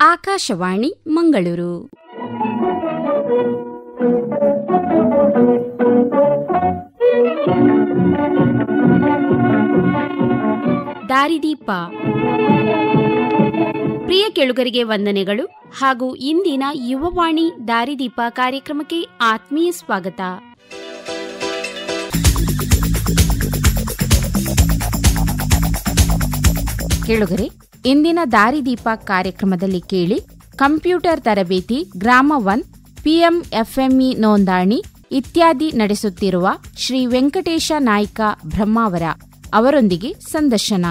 ಆಕಾಶವಾಣಿ ಮಂಗಳೂರು. ದಾರಿದೀಪ. ಪ್ರಿಯ ಕೆಳುಗರಿಗೆ ವಂದನೆಗಳು ಹಾಗೂ ಇಂದಿನ ಯುವವಾಣಿ ದಾರಿದೀಪ ಕಾರ್ಯಕ್ರಮಕ್ಕೆ ಆತ್ಮೀಯ ಸ್ವಾಗತ. ಕೇಳುಗರೆ ಇಂದಿನ ದಾರಿದೀಪ ಕಾರ್ಯಕ್ರಮದಲ್ಲಿ ಕೇಳಿ ಕಂಪ್ಯೂಟರ್ ತರಬೇತಿ, ಗ್ರಾಮ ಒನ್ ಪಿಎಂಎಫ್ಎಂಇ ನೋಂದಣಿ ಇತ್ಯಾದಿ ನಡೆಸುತ್ತಿರುವ ಶ್ರೀ ವೆಂಕಟೇಶ ನಾಯ್ಕ ಬ್ರಹ್ಮಾವರ ಅವರೊಂದಿಗೆ ಸಂದರ್ಶನ.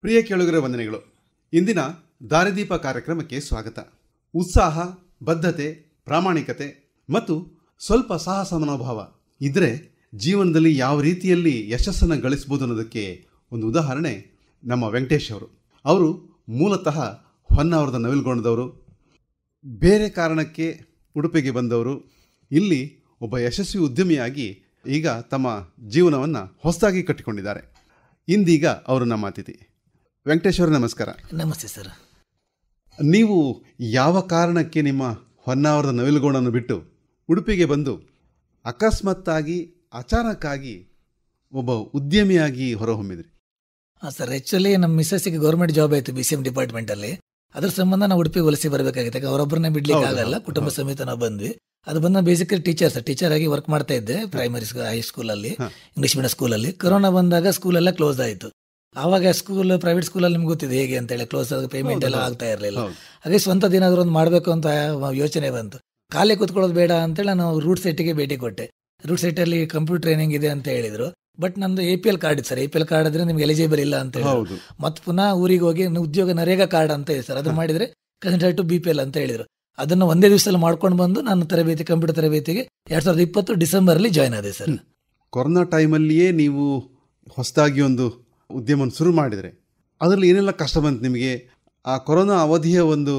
ಪ್ರಿಯ ಕೇಳುಗರ ವಂದನೆಗಳು, ಇಂದಿನ ದಾರಿದೀಪ ಕಾರ್ಯಕ್ರಮಕ್ಕೆ ಸ್ವಾಗತ. ಉತ್ಸಾಹ, ಬದ್ಧತೆ, ಪ್ರಾಮಾಣಿಕತೆ ಮತ್ತು ಸ್ವಲ್ಪ ಸಾಹಸ ಮನೋಭಾವ ಇದ್ರೆ ಜೀವನದಲ್ಲಿ ಯಾವ ರೀತಿಯಲ್ಲಿ ಯಶಸ್ಸನ್ನು ಗಳಿಸಬಹುದು ಅನ್ನೋದಕ್ಕೆ ಒಂದು ಉದಾಹರಣೆ ನಮ್ಮ ವೆಂಕಟೇಶ್ ಅವರು. ಅವರು ಮೂಲತಃ ಹೊನ್ನಾವರದ ನವಿಲ್ಗೊಂಡದವರು ಬೇರೆ ಕಾರಣಕ್ಕೆ ಉಡುಪಿಗೆ ಬಂದವರು. ಇಲ್ಲಿ ಒಬ್ಬ ಯಶಸ್ವಿ ಉದ್ಯಮಿಯಾಗಿ ಈಗ ತಮ್ಮ ಜೀವನವನ್ನು ಹೊಸದಾಗಿ ಕಟ್ಟಿಕೊಂಡಿದ್ದಾರೆ. ಇಂದೀಗ ಅವರು ನಮ್ಮ ಅತಿಥಿ. ವೆಂಕಟೇಶ್ ಅವರು ನಮಸ್ಕಾರ. ನಮಸ್ತೆ ಸರ್. ನೀವು ಯಾವ ಕಾರಣಕ್ಕೆ ನಿಮ್ಮ ಹೊನ್ನಾವರದ ನವಿಲುಗೋಣನ್ನು ಬಿಟ್ಟು ಉಡುಪಿಗೆ ಬಂದು ಅಕಸ್ಮಾತ್ತಾಗಿ ಅಚಾನಕ್ಕಾಗಿ ಒಬ್ಬ ಉದ್ಯಮಿಯಾಗಿ ಹೊರಹೊಮ್ಮಿದ್ರಿ? ಹಾಂ ಸರ್ ಆ್ಯಕ್ಚುಲಿ ನಮ್ಮ ಮಿಸ್ಸಸ್ಸಿಗೆ ಗೌರ್ಮೆಂಟ್ ಜಾಬ್ ಆಯ್ತು ಬಿ ಸಿ ಎಂ ಡಿಪಾರ್ಟ್ಮೆಂಟಲ್ಲಿ ಅದ್ರ ಸಂಬಂಧ ನಾವು ಉಡುಪಿ ವಲಸೆ ಬರಬೇಕಾಗಿತ್ತು. ಯಾಕೆ ಅವರೊಬ್ಬರನ್ನೇ ಬಿಡ್ಲಿಕ್ಕೆ ಆಗಲ್ಲ ಕುಟುಂಬ ಸಮೇತ ನಾವು ಬಂದ್ವಿ. ಅದು ಬಂದ ಬೇಸಿಕಲಿ ಟೀಚರ್ ಸರ್ ಟೀಚರ್ ಆಗಿ ವರ್ಕ್ ಮಾಡ್ತಾ ಇದ್ದೆ ಪ್ರೈಮರಿ ಹೈ ಸ್ಕೂಲಲ್ಲಿ ಅಲ್ಲಿ ಇಂಗ್ಲಿಷ್ ಮೀಡಿಯಂ ಸ್ಕೂಲಲ್ಲಿ ಕೊರೋನಾ ಬಂದಾಗ ಸ್ಕೂಲ್ ಎಲ್ಲ ಕ್ಲೋಸ್ ಆಯಿತು. ಆವಾಗ ಸ್ಕೂಲ್ ಪ್ರೈವೇಟ್ ಸ್ಕೂಲಲ್ಲಿ ನಿಮ್ಗೆ ಗೊತ್ತಿದೆ ಹೇಗೆ ಅಂತೇಳಿ ಕ್ಲೋಸ್ ಆದ ಪೇಮೆಂಟ್ ಎಲ್ಲ ಆಗ್ತಾ ಇರಲಿಲ್ಲ. ಹಾಗೆ ಸ್ವಂತ ಏನಾದರೂ ಒಂದು ಮಾಡಬೇಕು ಅಂತ ಯೋಚನೆ ಬಂತು. ಖಾಲಿ ಕೂತ್ಕೊಳ್ಳೋದು ಬೇಡ ಅಂತೇಳಿ ನಾನು ರೂಟ್ ಸೆಟ್ಟಿಗೆ ಭೇಟಿ ಕೊಟ್ಟೆ. ರೂಟ್ ಸೆಟ್ಟಲ್ಲಿ ಕಂಪ್ಯೂಟರ್ ಟ್ರೈನಿಂಗ್ ಇದೆ ಅಂತ ಹೇಳಿದ್ರು. ಬಟ್ ನಂದು ಎ ಪಿ ಎಲ್ ಕಾರ್ಡ್ ಇದೆ sir A P L card ಆದ್ರೆ ನಿಮ್ಗೆ ಎಲಿಜಿಬಲ್ ಇಲ್ಲ ಅಂತ ಹೇಳಿ. ಮತ್ತೆ ಪುನಃ ಊರಿಗೆ ಹೋಗಿ ಉದ್ಯೋಗ ನರೇಗಾ ಕಾರ್ಡ್ ಅಂತ ಇದೆ ಸರ್ ಅದು ಮಾಡಿದ್ರೆ consider to B P L ಅಂತ ಹೇಳಿದ್ರು. ಅದನ್ನು ಒಂದೇ ದಿವಸದಲ್ಲಿ ಮಾಡ್ಕೊಂಡು ಬಂದು ನಾನು ತರಬೇತಿ ಕಂಪ್ಯೂಟರ್ ತರಬೇತಿಗೆ ಎರಡ್ ಸಾವಿರದ ಇಪ್ಪತ್ತು ಡಿಸೆಂಬರ್ ಅಲ್ಲಿ ಜಾಯ್ನ್ ಆದೆ ಸರ್ ಕೊರೋನಾ ಟೈಮಲ್ಲಿಯೇ ನೀವು ಹೊಸದಾಗಿ ಒಂದು ಉದ್ಯಮ ಶುರು ಮಾಡಿದರೆ ಅದರಲ್ಲಿ ಏನೆಲ್ಲ ಕಷ್ಟ ಬಂತು ನಿಮಗೆ? ಆ ಕೊರೋನಾ ಅವಧಿಯ ಒಂದು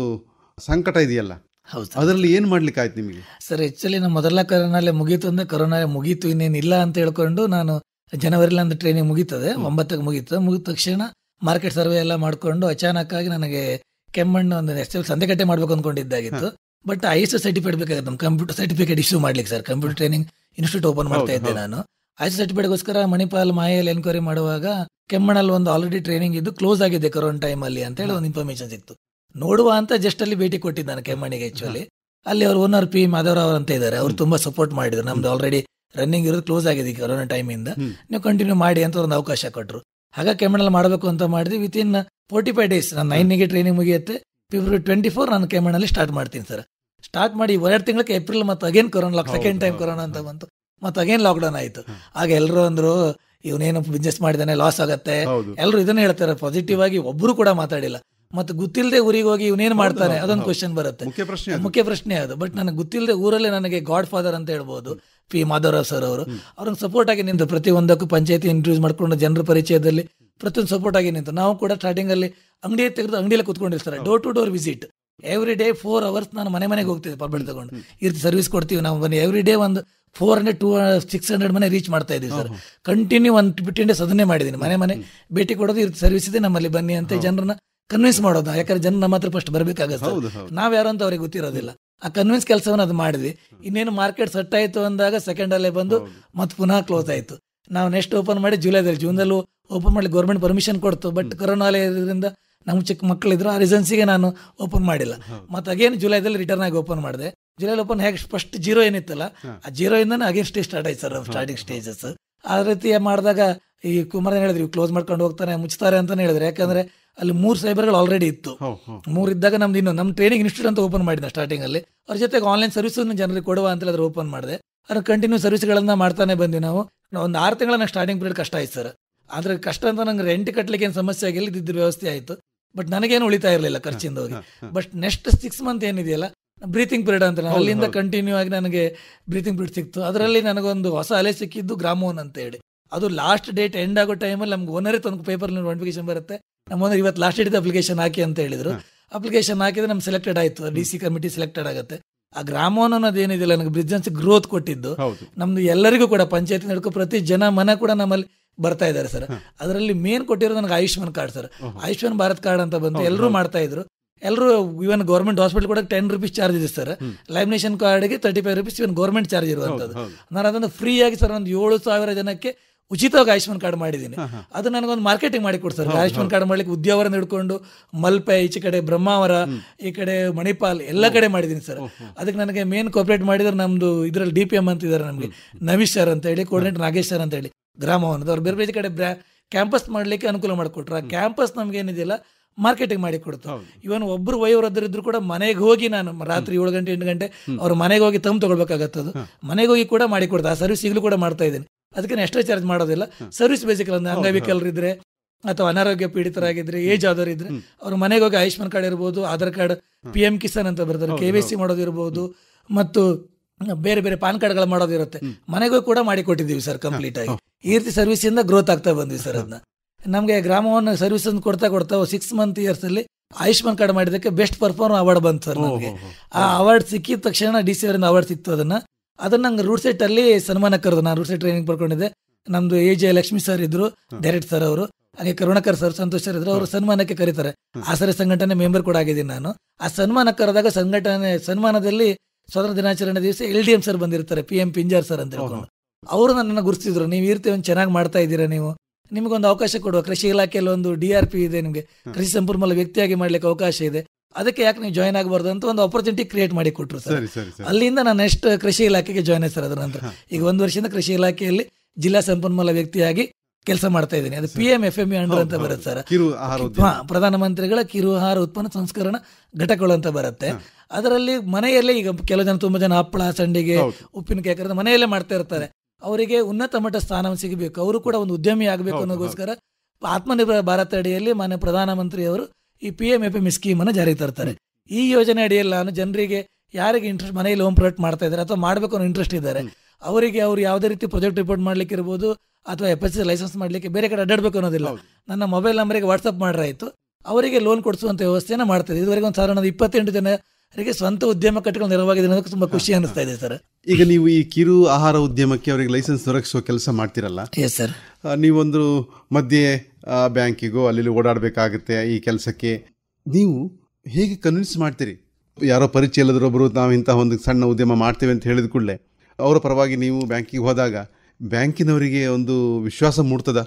ಸಂಕಟ ಇದೆಯಲ್ಲ? ಹೌದು ಅದರಲ್ಲಿ ಏನು ಮಾಡ್ಲಿಕ್ಕೆ ಆಯ್ತು ನಿಮಗೆ? ಸರ್ ಆ್ಯಕ್ಚುಲಿ ನಮ್ಮ ಮೊದಲ ಕರೋನಾಲೆ ಮುಗೀತು ಅಂದ್ರೆ ಕರೋನಾ ಮುಗೀತು ಇನ್ನೇನಿಲ್ಲ ಅಂತ ಹೇಳ್ಕೊಂಡು ನಾನು ಜನವರಿಲಿ ಅಂದ್ರೆ ಟ್ರೈನಿಂಗ್ ಮುಗೀತದೆ ಒಂಬತ್ತಕ್ಕೆ ಮುಗೀತದೆ. ಮುಗಿದ ತಕ್ಷಣ ಮಾರ್ಕೆಟ್ ಸರ್ವೆ ಎಲ್ಲ ಮಾಡ್ಕೊಂಡು ಅಚಾನಕ್ ಆಗಿ ನನಗೆ ಕೆಮ್ಮಣ್ಣು ಒಂದು ಎಸ್ ಸಂತೆಕಟ್ಟೆ ಮಾಡ್ಬೇಕು ಅಂದ್ಕೊಂಡಿದ್ದಾಗಿತ್ತು ಬಟ್ ಐ ಎಸ್ ಸರ್ಟಿಫಿಕೇಟ್ ಬೇಕಾಗುತ್ತೆ ನಮ್ಮ ಕಂಪ್ಯೂಟರ್ ಸರ್ಟಿಫಿಕೇಟ್ ಇಶ್ಯೂ ಮಾಡ್ಲಿಕ್ಕೆ sir computer training institute open ಮಾಡ್ತಾ ಇದ್ದೆ ನಾನು. ಐ ಎಸ್ ಸರ್ಟಿಫಿಕೇಟ್ಗೋಸ್ಕರ ಮಣಿಪಾಲ್ ಮಾಯಲ್ಲಿ ಎನ್ಕ್ವೈರಿ ಮಾಡುವಾಗ ಕೆಮ್ಮಣ್ಣಲ್ಲಿ ಒಂದು ಆಲ್ರೆಡಿ ಟ್ರೈನಿಂಗ್ ಇದ್ದು ಕ್ಲೋಸ್ ಆಗಿದೆ ಕೊರೋನಾ ಟೈಮ್ ಅಲ್ಲಿ ಅಂತ ಹೇಳಿ ಒಂದು ಇನ್ಫಾರ್ಮೇಶನ್ ಸಿಕ್ತು. ನೋಡುವ ಅಂತ ಜಸ್ಟ್ ಅಲ್ಲಿ ಭೇಟಿ ಕೊಟ್ಟಿದ್ದ ನಾನು ಕೆಮ್ಮಣ್ಣಿಗೆ ಆಕ್ಚುಲಿ ಅಲ್ಲಿ ಅವ್ರ ಓನರ್ ಪಿ ಮಾಧವರಾವ್ ಅವ್ರು ಅಂತ ಇದ್ದಾರೆ. ಅವ್ರು ತುಂಬಾ ಸಪೋರ್ಟ್ ಮಾಡಿದ್ರು. ನಮ್ದು ಆಲ್ರೆಡಿ ರನ್ನಿಂಗ್ ಇರೋದು ಕ್ಲೋಸ್ ಆಗಿದೆ ಈ ಕೊರೋನಾ ಟೈಮ್ ಇಂದ. ನೀವು ಕಂಟಿನ್ಯೂ ಮಾಡಿ ಅಂತ ಒಂದು ಅವಕಾಶ ಕೊಟ್ಟರು ಹಾಗೆ ಕೆಮ್ಮಣ್ಣಲ್ಲಿ ಮಾಡಬೇಕು ಅಂತ ಮಾಡಿದ್ವಿ within forty five days ನಾನು ನೈನ್ಗೆ ಟ್ರೈನಿಂಗ್ ಮುಗಿಯುತ್ತೆ. ಫೆಬ್ರವರಿ ಟ್ವೆಂಟಿ ಫೋರ್ ನಾನು ಕೆಮಣಲ್ಲಿ ಸ್ಟಾರ್ಟ್ ಮಾಡ್ತೀನಿ ಸರ್ ಸ್ಟಾರ್ಟ್ ಮಾಡಿ ಎರಡು ತಿಂಗಳಿಗೆ ಏಪ್ರಿಲ್ ಮತ್ತೆ again corona lock second time. Corona ಅಂತ ಬಂತು. ಮತ್ತೆ ಅಗೇನ್ ಲಾಕ್ಡೌನ್ ಆಯಿತು. ಆಗ ಎಲ್ಲರೂ ಅಂದ್ರು ಇವನೇನು ಬಿಸ್ನೆಸ್ ಮಾಡಿದಾನೆ ಲಾಸ್ ಆಗತ್ತೆ. ಎಲ್ಲರೂ ಇದನ್ನ ಹೇಳ್ತಾರೆ ಪಾಸಿಟಿವ್ ಆಗಿ ಒಬ್ರು ಕೂಡ ಮಾತಾಡಿಲ್ಲ. ಮತ್ತೆ ಗೊತ್ತಿಲ್ಲದೆ ಊರಿಗೆ ಹೋಗಿ ಇವನೇನ್ ಮಾಡ್ತಾರೆ? ಅದೊಂದು. ಕ್ವಶನ್ ಬರುತ್ತೆ. ಮುಖ್ಯ ಪ್ರಶ್ನೆ ಅದು. ಮುಖ್ಯ ಪ್ರಶ್ನೆ ಅದು. ಬಟ್ ನನಗೆ ಗೊತ್ತಿಲ್ಲದೆ ಊರಲ್ಲೇ ನನಗೆ ಗಾಡ್ ಫಾದರ್ ಅಂತ ಹೇಳ್ಬೋದು. ಪಿ ಮಾಧವರಾವ್ ಸರ್ ಅವರು. ಅವ್ರನ್ನ ಸಪೋರ್ಟ್ ಆಗಿ ನಿಂತು ಪ್ರತಿಯೊಂದಕ್ಕೂ ಪಂಚಾಯತಿ ಇಂಟ್ರೂಸ್ ಮಾಡ್ಕೊಂಡು ಜನರ ಪರಿಚಯದಲ್ಲಿ ಪ್ರತಿಯೊಂದು ಸಪೋರ್ಟ್ ಆಗಿ ನಿಂತು. ನಾವು ಕೂಡ ಸ್ಟಾರ್ಟಿಂಗ್ ಅಲ್ಲಿ ಅಂಗಡಿ ತೆಗೆದು ಅಂಗಡಿಯಲ್ಲಿ ಕುತ್ಕೊಂಡಿರ್ತಾರೆ. Door to door visit every day four hours ನಾನು ಮನೆ ಮನೆಗೆ ಹೋಗ್ತಿದ್ದೆ ಪರ್ಮಿಟ್ ತಗೊಂಡು. ಈ ರೀತಿ ಸರ್ವಿಸ್ ಕೊಡ್ತೀವಿ ನಾವು ಬನ್ನಿ. ಎವ್ರಿ ಡೇ ಒಂದು four hundred to six hundred ಮನೆ ರೀಚ್ ಮಾಡ್ತಾ ಇದ್ದೀವಿ ಸರ್ ಕಂಟಿನ್ಯೂ ಒಂದು ಫಿಫ್ಟೀನ್ ಡೇಸ್ ಅದನ್ನೇ ಮಾಡಿದ್ದೀನಿ. ಮನೆ ಮನೆ ಭೇಟಿ ಕೊಡೋದು ಈ ಸರ್ವಿಸ್ ಇದೆ ನಮ್ಮಲ್ಲಿ. ಬನ್ನಿ ಅಂತ ಜನರನ್ನ ಕನ್ವಿನ್ಸ್ ಮಾಡೋದು? ಯಾಕಂದ್ರೆ ಜನ ನಮ್ಮ ಹತ್ರ ಫಸ್ಟ್ ಬರಬೇಕಾಗುತ್ತೆ. ನಾವ್ ಯಾರು ಅಂತ ಅವ್ರಿಗೆ ಗೊತ್ತಿರೋದಿಲ್ಲ. ಆ ಕನ್ವಿನ್ಸ್ ಕೆಲಸವನ್ನು ಅದು ಮಾಡಿದ್ವಿ. ಇನ್ನೇನು ಮಾರ್ಕೆಟ್ ಸೆಟ್ ಆಯ್ತು ಅಂದಾಗ ಸೆಕೆಂಡ್ ಅಲ್ಲೇ ಬಂದು. ಮತ್ತೆ ಪುನಃ ಕ್ಲೋಸ್ ಆಯ್ತು. ನಾವು ನೆಕ್ಸ್ಟ್ ಓಪನ್ ಮಾಡಿ ಜುಲೈದಲ್ಲಿ ಜೂನ್ದಲ್ಲೂ ಓಪನ್ ಮಾಡಿ ಗೌರ್ಮೆಂಟ್ ಪರ್ಮಿಷನ್ ಕೊಡ್ತು. ಬಟ್ ಕೊರೋನಾ ಇರೋದ್ರಿಂದ ನಮ್ಮ ಚಿಕ್ಕ ಮಕ್ಕಳಿದ್ರು ಆ ರೀಸನ್ಸಿಗೆ ನಾನು ಓಪನ್ ಮಾಡಿಲ್ಲ. ಮತ್ತೆ ಅಗೇನ್ ಜುಲೈದಲ್ಲಿ ರಿಟರ್ನ್ ಆಗಿ ಓಪನ್ ಮಾಡಿದೆ. ಜುಲೈ ಓಪನ್ ಹೇಗೆ ಫಸ್ಟ್ ಜೀರೋ ಏನಿತ್ತಲ್ಲ ಆ ಜೀರೋ ಇಂದನೇ ಅಗೇನ್ ಸ್ಟೇಜ್ ಸ್ಟಾರ್ಟ್ ಆಯ್ತು ಸರ್ ಸ್ಟಾರ್ಟಿಂಗ್ ಸ್ಟೇಜಸ್ ಆ ರೀತಿ ಮಾಡಿದಾಗ ಈ ಕುಮಾರ್ ಹೇಳಿದ್ರು ಕ್ಲೋಸ್ ಮಾಡ್ಕೊಂಡು ಹೋಗ್ತಾನೆ ಮುಚ್ತಾರೆ ಅಂತಾನೆ ಹೇಳಿದ್ರು. ಯಾಕಂದ್ರೆ ಅಲ್ಲಿ ಮೂರು ಸೈಬರ್ಗಳು ಆಲ್ರೆಡಿ ಇತ್ತು. ಹೌದು ಇದ್ದಾಗ ನಮ್ದು ಇನ್ನು ನಮ್ಮ ಟ್ರೈನಿಂಗ್ ಇನ್ಸ್ಟಿಟ್ಯೂಟ್ ಅಂತ ಓಪನ್ ಮಾಡಿದ್ದೆ ಸ್ಟಾರ್ಟಿಂಗ್ ಅಲ್ಲಿ. ಅವ್ರ ಜೊತೆಗೆ ಆನ್ಲೈನ್ ಸರ್ವಿಸ್ ಜನರಿಗೆ ಕೊಡುವ ಅಂತ ಹೇಳಿದ್ರೆ ಓಪನ್ ಮಾಡಿದೆ. ಅದ್ರ ಕಂಟಿನ್ಯೂ ಸರ್ವಿಸ್ಗಳನ್ನ ಮಾಡ್ತಾನೆ ಬಂದ್ವಿ ನಾವು. ಒಂದು ಆರು ತಿಂಗಳ ನಂಗೆ ಸ್ಟಾರ್ಟಿಂಗ್ ಪೀರಿಯಡ್ ಕಷ್ಟ ಆಯ್ತು ಸರ್ ಆದ್ರೆ ಕಷ್ಟ ಅಂತ ನಂಗೆ ರೆಂಟ್ ಕಟ್ಟಲಿಕ್ಕೆ ಏನು ಸಮಸ್ಯೆ ಆಗಿಲ್ಲ ಇದ್ದಿದ್ದು ವ್ಯವಸ್ಥೆ ಆಯಿತು. ಬಟ್ ನನಗೇನು ಉಳಿತಾ ಇರಲಿಲ್ಲ ಖರ್ಚಿಂದ ಹೋಗಿ. ಬಟ್ ನೆಕ್ಸ್ಟ್ ಸಿಕ್ಸ್ ಮಂತ್ ಏನಿದೆಯಲ್ಲ ಬ್ರೀತಿಂಗ್ ಪೀರಿಯಡ್ ಅಂತ ಅಲ್ಲಿಂದ ಕಂಟಿನ್ಯೂ ಆಗಿ ನನಗೆ ಬ್ರೀತಿಂಗ್ ಪೀರಿಯಡ್ ಸಿಕ್ತು. ಅದರಲ್ಲಿ ನನಗೊಂದು ಹೊಸ ಅಲೆ ಸಿಕ್ಕಿದ್ದು ಗ್ರಾಮೋನ್ ಅಂತ ಹೇಳಿ. ಅದು ಲಾಸ್ಟ್ ಡೇಟ್ ಎಂಡ್ ಆಗೋ ಟೈಮಲ್ಲಿ ನಮ್ಗೆ ಓನರೇ ತನಕ ಪೇಪರ್ ನೋಟಿಫಿಕೇಶನ್ ಬರುತ್ತೆ. ನಮ್ಮ ಓನರ್ ಇವತ್ತು ಲಾಸ್ಟ್ ಡೇಟ್ ಅಪ್ಲಿಕೇಶನ್ ಹಾಕಿ ಅಂತ ಹೇಳಿದ್ರು. ಅಪ್ಲಿಕೇಶನ್ ಹಾಕಿದ್ರೆ ನಮ್ಗೆ ಸೆಲೆಕ್ಟೆಡ್ ಆಯ್ತು. ಡಿ ಸಿ ಕಮಿಟಿ ಸೆಲೆಕ್ಟೆಡ್ ಆಗುತ್ತೆ. ಆ ಗ್ರಾಮವನ್ನು ಅನ್ನೋದು ಏನಿದೆಯಲ್ಲ ನನಗೆ ಬ್ರಿಜನ್ಸ್ ಗ್ರೋತ್ ಕೊಟ್ಟಿದ್ದು. ನಮ್ದು ಎಲ್ಲರಿಗೂ ಕೂಡ ಪಂಚಾಯತ್ ನಡ್ಕೊ ಪ್ರತಿ ಜನ ಮನ ಕೂಡ ನಮ್ಮಲ್ಲಿ ಬರ್ತಾ ಇದ್ದಾರೆ ಸರ್. ಅದರಲ್ಲಿ ಮೇನ್ ಕೊಟ್ಟಿರೋದು ನನಗೆ Ayushman card sir. Ayushman Bharat card ಅಂತ ಬಂತು. ಎಲ್ಲರೂ ಮಾಡ್ತಾ ಇದ್ರು. ಎಲ್ಲರೂ ಇವನ್ ಗೌರ್ಮೆಂಟ್ ಹಾಸ್ಪಿಟಲ್ ಕೂಡ ಟೆನ್ ರುಪೀಸ್ ಚಾರ್ಜ್ ಇದೆ ಸರ್. ಲೈಮಿನೇಷನ್ ಕಾರ್ಡ್ಗೆ thirty five rupees even government charge ಇರುವಂತದ್ದು ನಾನು ಅದನ್ನು ಫ್ರೀ ಆಗಿ ಸರ್ ಒಂದು ಏಳು ಸಾವಿರ ಜನಕ್ಕೆ ಉಚಿತವಾಗಿ ಆಯುಷ್ಮಾನ್ ಕಾರ್ಡ್ ಮಾಡಿದ್ದೀನಿ. ಅದು ನನಗೊಂದು ಮಾರ್ಕೆಟಿಂಗ್ ಮಾಡಿ ಕೊಡ್ತಾರೆ. ಆಯುಷ್ಮಾನ್ ಕಾರ್ಡ್ ಮಾಡ್ಲಿಕ್ಕೆ ಉದ್ಯಾವರ ಹಿಡ್ಕೊಂಡು ಮಲ್ಪೆ ಈಚೆ ಕಡೆ ಬ್ರಹ್ಮಾವರ ಈ ಕಡೆ ಮಣಿಪಾಲ್ ಎಲ್ಲ ಕಡೆ ಮಾಡಿದ್ದೀನಿ ಸರ್. ಅದಕ್ಕೆ ನನಗೆ ಮೇನ್ ಕೋಪರೇಟ್ ಮಾಡಿದ್ರೆ ನಮ್ದು ಇದರಲ್ಲಿ ಡಿ ಪಿ ಎಂ ಅಂತ ಇದ್ದಾರೆ ನಮಗೆ. ನವೀಶ್ ಸರ್ ಅಂತ ಹೇಳಿ ಕೋರ್ಡಿನೇಟರ್ ನಾಗೇಶ್ ಸರ್ ಅಂತ ಹೇಳಿ ಗ್ರಾಮವನದ ಅವ್ರು ಬೇರೆ ಬೇರೆ ಕಡೆ ಕ್ಯಾಂಪಸ್ ಮಾಡ್ಲಿಕ್ಕೆ ಅನುಕೂಲ ಮಾಡಿಕೊಟ್ರು. ಆ ಕ್ಯಾಂಪಸ್ ನಮ್ಗೆ ಏನಿದೆಯಲ್ಲ ಮಾರ್ಕೆಟಿಂಗ್ ಮಾಡಿ ಕೊಡ್ತು. ಇವನ್ ಒಬ್ರು ವಯೋವೃದ್ಧರಿದ್ರು ಕೂಡ ಮನೆಗೆ ಹೋಗಿ ನಾನು ರಾತ್ರಿ ಏಳು ಗಂಟೆ ಎಂಟು ಗಂಟೆ ಅವ್ರ ಮನೆಗೆ ಹೋಗಿ ತಮ್ಮ ತಗೊಳ್ಬೇಕಾಗತ್ತದು. ಮನೆಗೆ ಹೋಗಿ ಕೂಡ ಮಾಡಿ ಕೊಡ್ತಾ. ಆ ಸರ್ವಿಸ್ ಈಗಲೂ ಕೂಡ ಮಾಡ್ತಾ ಇದ್ದೀನಿ. ಅದಕ್ಕೆ ಎಕ್ಸ್ಟ್ರಾ ಚಾರ್ಜ್ ಮಾಡೋದಿಲ್ಲ. ಸರ್ವಿಸ್ ಬೇಸಿಕಲ್ ಅಂದ್ರೆ ಅಂಗವಿಕಲರಿದ್ರೆ ಅಥವಾ ಅನಾರೋಗ್ಯ ಪೀಡಿತರಾಗಿದ್ರೆ ಏಜ್ ಆದವರು ಇದ್ರೆ ಅವ್ರ ಮನೆಗೆ ಹೋಗಿ ಆಯುಷ್ಮಾನ್ ಕಾರ್ಡ್ ಇರ್ಬೋದು Aadhaar card P M Kisan ಅಂತ ಬರ್ತಾರೆ ಕೆ ವೈ ಸಿ ಮಾಡೋದಿರ್ಬೋದು ಮತ್ತು ಬೇರೆ ಬೇರೆ ಪಾನ್ ಕಾರ್ಡ್ಗಳು ಮಾಡೋದಿರುತ್ತೆ ಮನೆಗೂ ಕೂಡ ಮಾಡಿ ಕೊಟ್ಟಿದ್ದೀವಿ ಸರ್ ಕಂಪ್ಲೀಟ್ ಆಗಿ. ಈ ರೀತಿ ಸರ್ವಿಸಿಂದ ಗ್ರೋತ್ ಆಗ್ತಾ ಬಂದ್ವಿ ಸರ್ ಅದನ್ನ ನಮಗೆ ಗ್ರಾಮವನ್ನು ಸರ್ವಿಸ್ ಕೊಡ್ತಾ ಕೊಡ್ತಾ ಸಿಕ್ಸ್ ಮಂತ್ ಇಯರ್ಸ್ ಅಲ್ಲಿ ಆಯುಷ್ಮಾನ್ ಕಾರ್ಡ್ ಮಾಡಿದಕ್ಕೆ ಬೆಸ್ಟ್ ಪರ್ಫಾರ್ಮ್ ಅವಾರ್ಡ್ ಬಂತು ಸರ್ ನಮಗೆ. ಆ ಅವಾರ್ಡ್ ಸಿಕ್ಕಿದ ತಕ್ಷಣ ಡಿ ಸಿ ಅವರಿಂದ ಅವಾರ್ಡ್ ಸಿಕ್ತು ಅದನ್ನ. ಅದನ್ನ ನಂಗೆ ರೂಟ್ ಸೆಟ್ ಅಲ್ಲಿ ಸನ್ಮಾನ ಕರೆದು ನಾನು ರೂಟ್ ಸೆಟ್ ಟ್ರೈನಿಂಗ್ ಪಡ್ಕೊಂಡಿದ್ದೆ. ನಮ್ದು ಎ ಜೆ ಲಕ್ಷ್ಮಿ ಸರ್ ಇದ್ರು ಡೈರೆಕ್ಟ್ ಸರ್ ಅವರು. ಹಾಗೆ ಕರುಣಾಕರ್ ಸರ್ ಸಂತೋಷ್ ಸರ್ ಇದ್ರು. ಅವರು ಸನ್ಮಾನಕ್ಕೆ ಕರೀತಾರೆ. ಆಸರೆ ಸಂಘಟನೆ ಮೆಂಬರ್ ಕೂಡ ಆಗಿದ್ದೀನಿ ನಾನು. ಆ ಸನ್ಮಾನ ಕರೆದಾಗ ಸಂಘಟನೆ ಸನ್ಮಾನದಲ್ಲಿ ಸ್ವತಂತ್ರ ದಿನಾಚರಣೆ ದಿವಸ ಎಲ್ ಡಿ ಎಂ ಸರ್ ಬಂದಿರ್ತಾರೆ ಪಿ ಎಂ ಪಿಂಜಾರ್ ಸರ್ ಅಂತ ಹೇಳ್ಕೊಂಡು. ಅವರು ನನ್ನನ್ನು ಗುರುತಿಸಿದ್ರು. ನೀವು ಈ ರೀತಿ ಒಂದು ಚೆನ್ನಾಗಿ ಮಾಡ್ತಾ ಇದ್ದೀರಾ ನೀವು? ನಿಮಗೊಂದು ಅವಕಾಶ ಕೊಡುವ ಕೃಷಿ ಇಲಾಖೆಯಲ್ಲಿ ಒಂದು ಡಿ ಆರ್ ಪಿ ಇದೆ ನಿಮಗೆ. ಕೃಷಿ ಸಂಪನ್ಮೂಲ ವ್ಯಕ್ತಿಯಾಗಿ ಮಾಡ್ಲಿಕ್ಕೆ ಅವಕಾಶ ಇದೆ. ಅದಕ್ಕೆ ಯಾಕೆ ನೀವು ಜಾಯ್ನ್ ಆಗಬಾರ್ದು ಅಂತ ಒಂದು ಆಪರ್ಚುನಿಟಿ ಕ್ರಿಯೇಟ್ ಮಾಡಿ ಕೊಟ್ಟರು ಸರ್. ಅಲ್ಲಿಂದ ನಾನು ನೆಕ್ಸ್ಟ್ ಕೃಷಿ ಇಲಾಖೆಗೆ ಜಾಯ್ನ್ ಆಯ್ತು ಸರ್ ಅದರ ನಂತರ. ಈಗ ಒಂದು ವರ್ಷದಿಂದ ಕೃಷಿ ಇಲಾಖೆಯಲ್ಲಿ ಜಿಲ್ಲಾ ಸಂಪನ್ಮೂಲ ವ್ಯಕ್ತಿಯಾಗಿ ಕೆಲಸ ಮಾಡ್ತಾ ಇದ್ದೀನಿ. ಅದು P M F M under ಅಂತ ಬರುತ್ತೆ ಸರ್. ಹಾ, ಪ್ರಧಾನಮಂತ್ರಿಗಳ ಕಿರು ಆಹಾರ ಉತ್ಪನ್ನ ಸಂಸ್ಕರಣ ಘಟಕಗಳು ಅಂತ ಬರುತ್ತೆ. ಅದರಲ್ಲಿ ಮನೆಯಲ್ಲೇ ಈಗ ಕೆಲವು ಜನ ತುಂಬಾ ಜನ ಹಪ್ಪಳ ಸಂಡಿಗೆ ಉಪ್ಪಿನಕಾಯಿ ಕರೆದ ಮನೆಯಲ್ಲೇ ಮಾಡ್ತಾ ಇರ್ತಾರೆ. ಅವರಿಗೆ ಉನ್ನತ ಮಟ್ಟ ಸ್ಥಾನ ಸಿಗಬೇಕು. ಅವರು ಕೂಡ ಒಂದು ಉದ್ಯಮಿ ಆಗಬೇಕು ಅನ್ನೋದಕ್ಕೋಸ್ಕರ ಆತ್ಮನಿರ್ಭರ ಭಾರತ ಅಡಿಯಲ್ಲಿ ಮಾನ್ಯ ಪ್ರಧಾನಮಂತ್ರಿ ಅವರು ಈ P M F M scheme ಅನ್ನು ಜಾರಿಗೆ ತರ್ತಾರೆ. ಈ ಯೋಜನೆ ಅಡಿಯಲ್ಲಿ ನಾನು ಜನರಿಗೆ ಯಾರಿಗೆ ಇಂಟ್ರೆಸ್ಟ್ ಮನೆಯಲ್ಲಿ ಹೋಮ್ ಪ್ರೊಜೆಕ್ಟ್ ಮಾಡ್ತಾ ಇದ್ದಾರೆ ಅಥವಾ ಮಾಡಬೇಕು ಅನ್ನೋ ಇಂಟ್ರೆಸ್ಟ್ ಇದ್ದಾರೆ ಅವರಿಗೆ ಅವ್ರು ಯಾವುದೇ ರೀತಿ ಪ್ರೊಜೆಕ್ಟ್ ರಿಪೋರ್ಟ್ ಮಾಡ್ಲಿಕ್ಕೆ ಇರ್ಬೋದು ಅಥವಾ ಎಫ್ ಎಸ್ ಲೈಸೆನ್ಸ್ ಮಾಡ್ಲಿಕ್ಕೆ ಬೇರೆ ಕಡೆ ಅಡ್ಡಾಡಬೇಕು ಅನ್ನೋದಿಲ್ಲ. ನನ್ನ ಮೊಬೈಲ್ ನಂಬರಿಗೆ ವಾಟ್ಸಪ್ ಮಾಡ್ರಾಯಿತು. ಅವರಿಗೆ ಲೋನ್ ಕೊಡಿಸುವಂತ ವ್ಯವಸ್ಥೆನ ಮಾಡ್ತಿದೆ ಇದುವರೆಗೆ ಒಂದು ಸಾವಿರದ ಇಪ್ಪತ್ತೆಂಟು ಜನರಿಗೆ ಸ್ವಂತ ಉದ್ಯಮ ಕಟ್ಟಿಕೊಂಡು ನೆರವಾಗಿದೆ ಅನ್ನೋದಕ್ಕೆ ತುಂಬಾ ಖುಷಿ ಅನಿಸ್ತಾ ಇದೆ ಸರ್. ಈಗ ನೀವು ಈ ಕಿರು ಆಹಾರ ಉದ್ಯಮಕ್ಕೆ ಅವರಿಗೆ ಲೈಸೆನ್ಸ್ ದೊರಕಿಸುವ ಕೆಲಸ ಮಾಡ್ತಿರಲ್ಲ? ಎಸ್ ಸರ್ ನೀವೊಂದು ಮಧ್ಯೆ ಬ್ಯಾಂಕಿಗೋ ಅಲ್ಲಿ ಓಡಾಡಬೇಕಾಗುತ್ತೆ ಈ ಕೆಲಸಕ್ಕೆ. ನೀವು ಹೇಗೆ ಕನ್ವಿನ್ಸ್ ಮಾಡ್ತೀರಿ? ಯಾರೋ ಪರಿಚಯ ಇಲ್ಲದ್ರೊಬ್ಬರು ನಾವು ಇಂತಹ ಒಂದು ಸಣ್ಣ ಉದ್ಯಮ ಮಾಡ್ತೇವೆ ಅಂತ ಹೇಳಿದ ಕೂಡಲೇ ಅವರ ಪರವಾಗಿ ನೀವು ಬ್ಯಾಂಕಿಗೆ ಹೋದಾಗ ಬ್ಯಾಂಕಿನವರಿಗೆ ಒಂದು ವಿಶ್ವಾಸ ಮೂಡ್ತದ?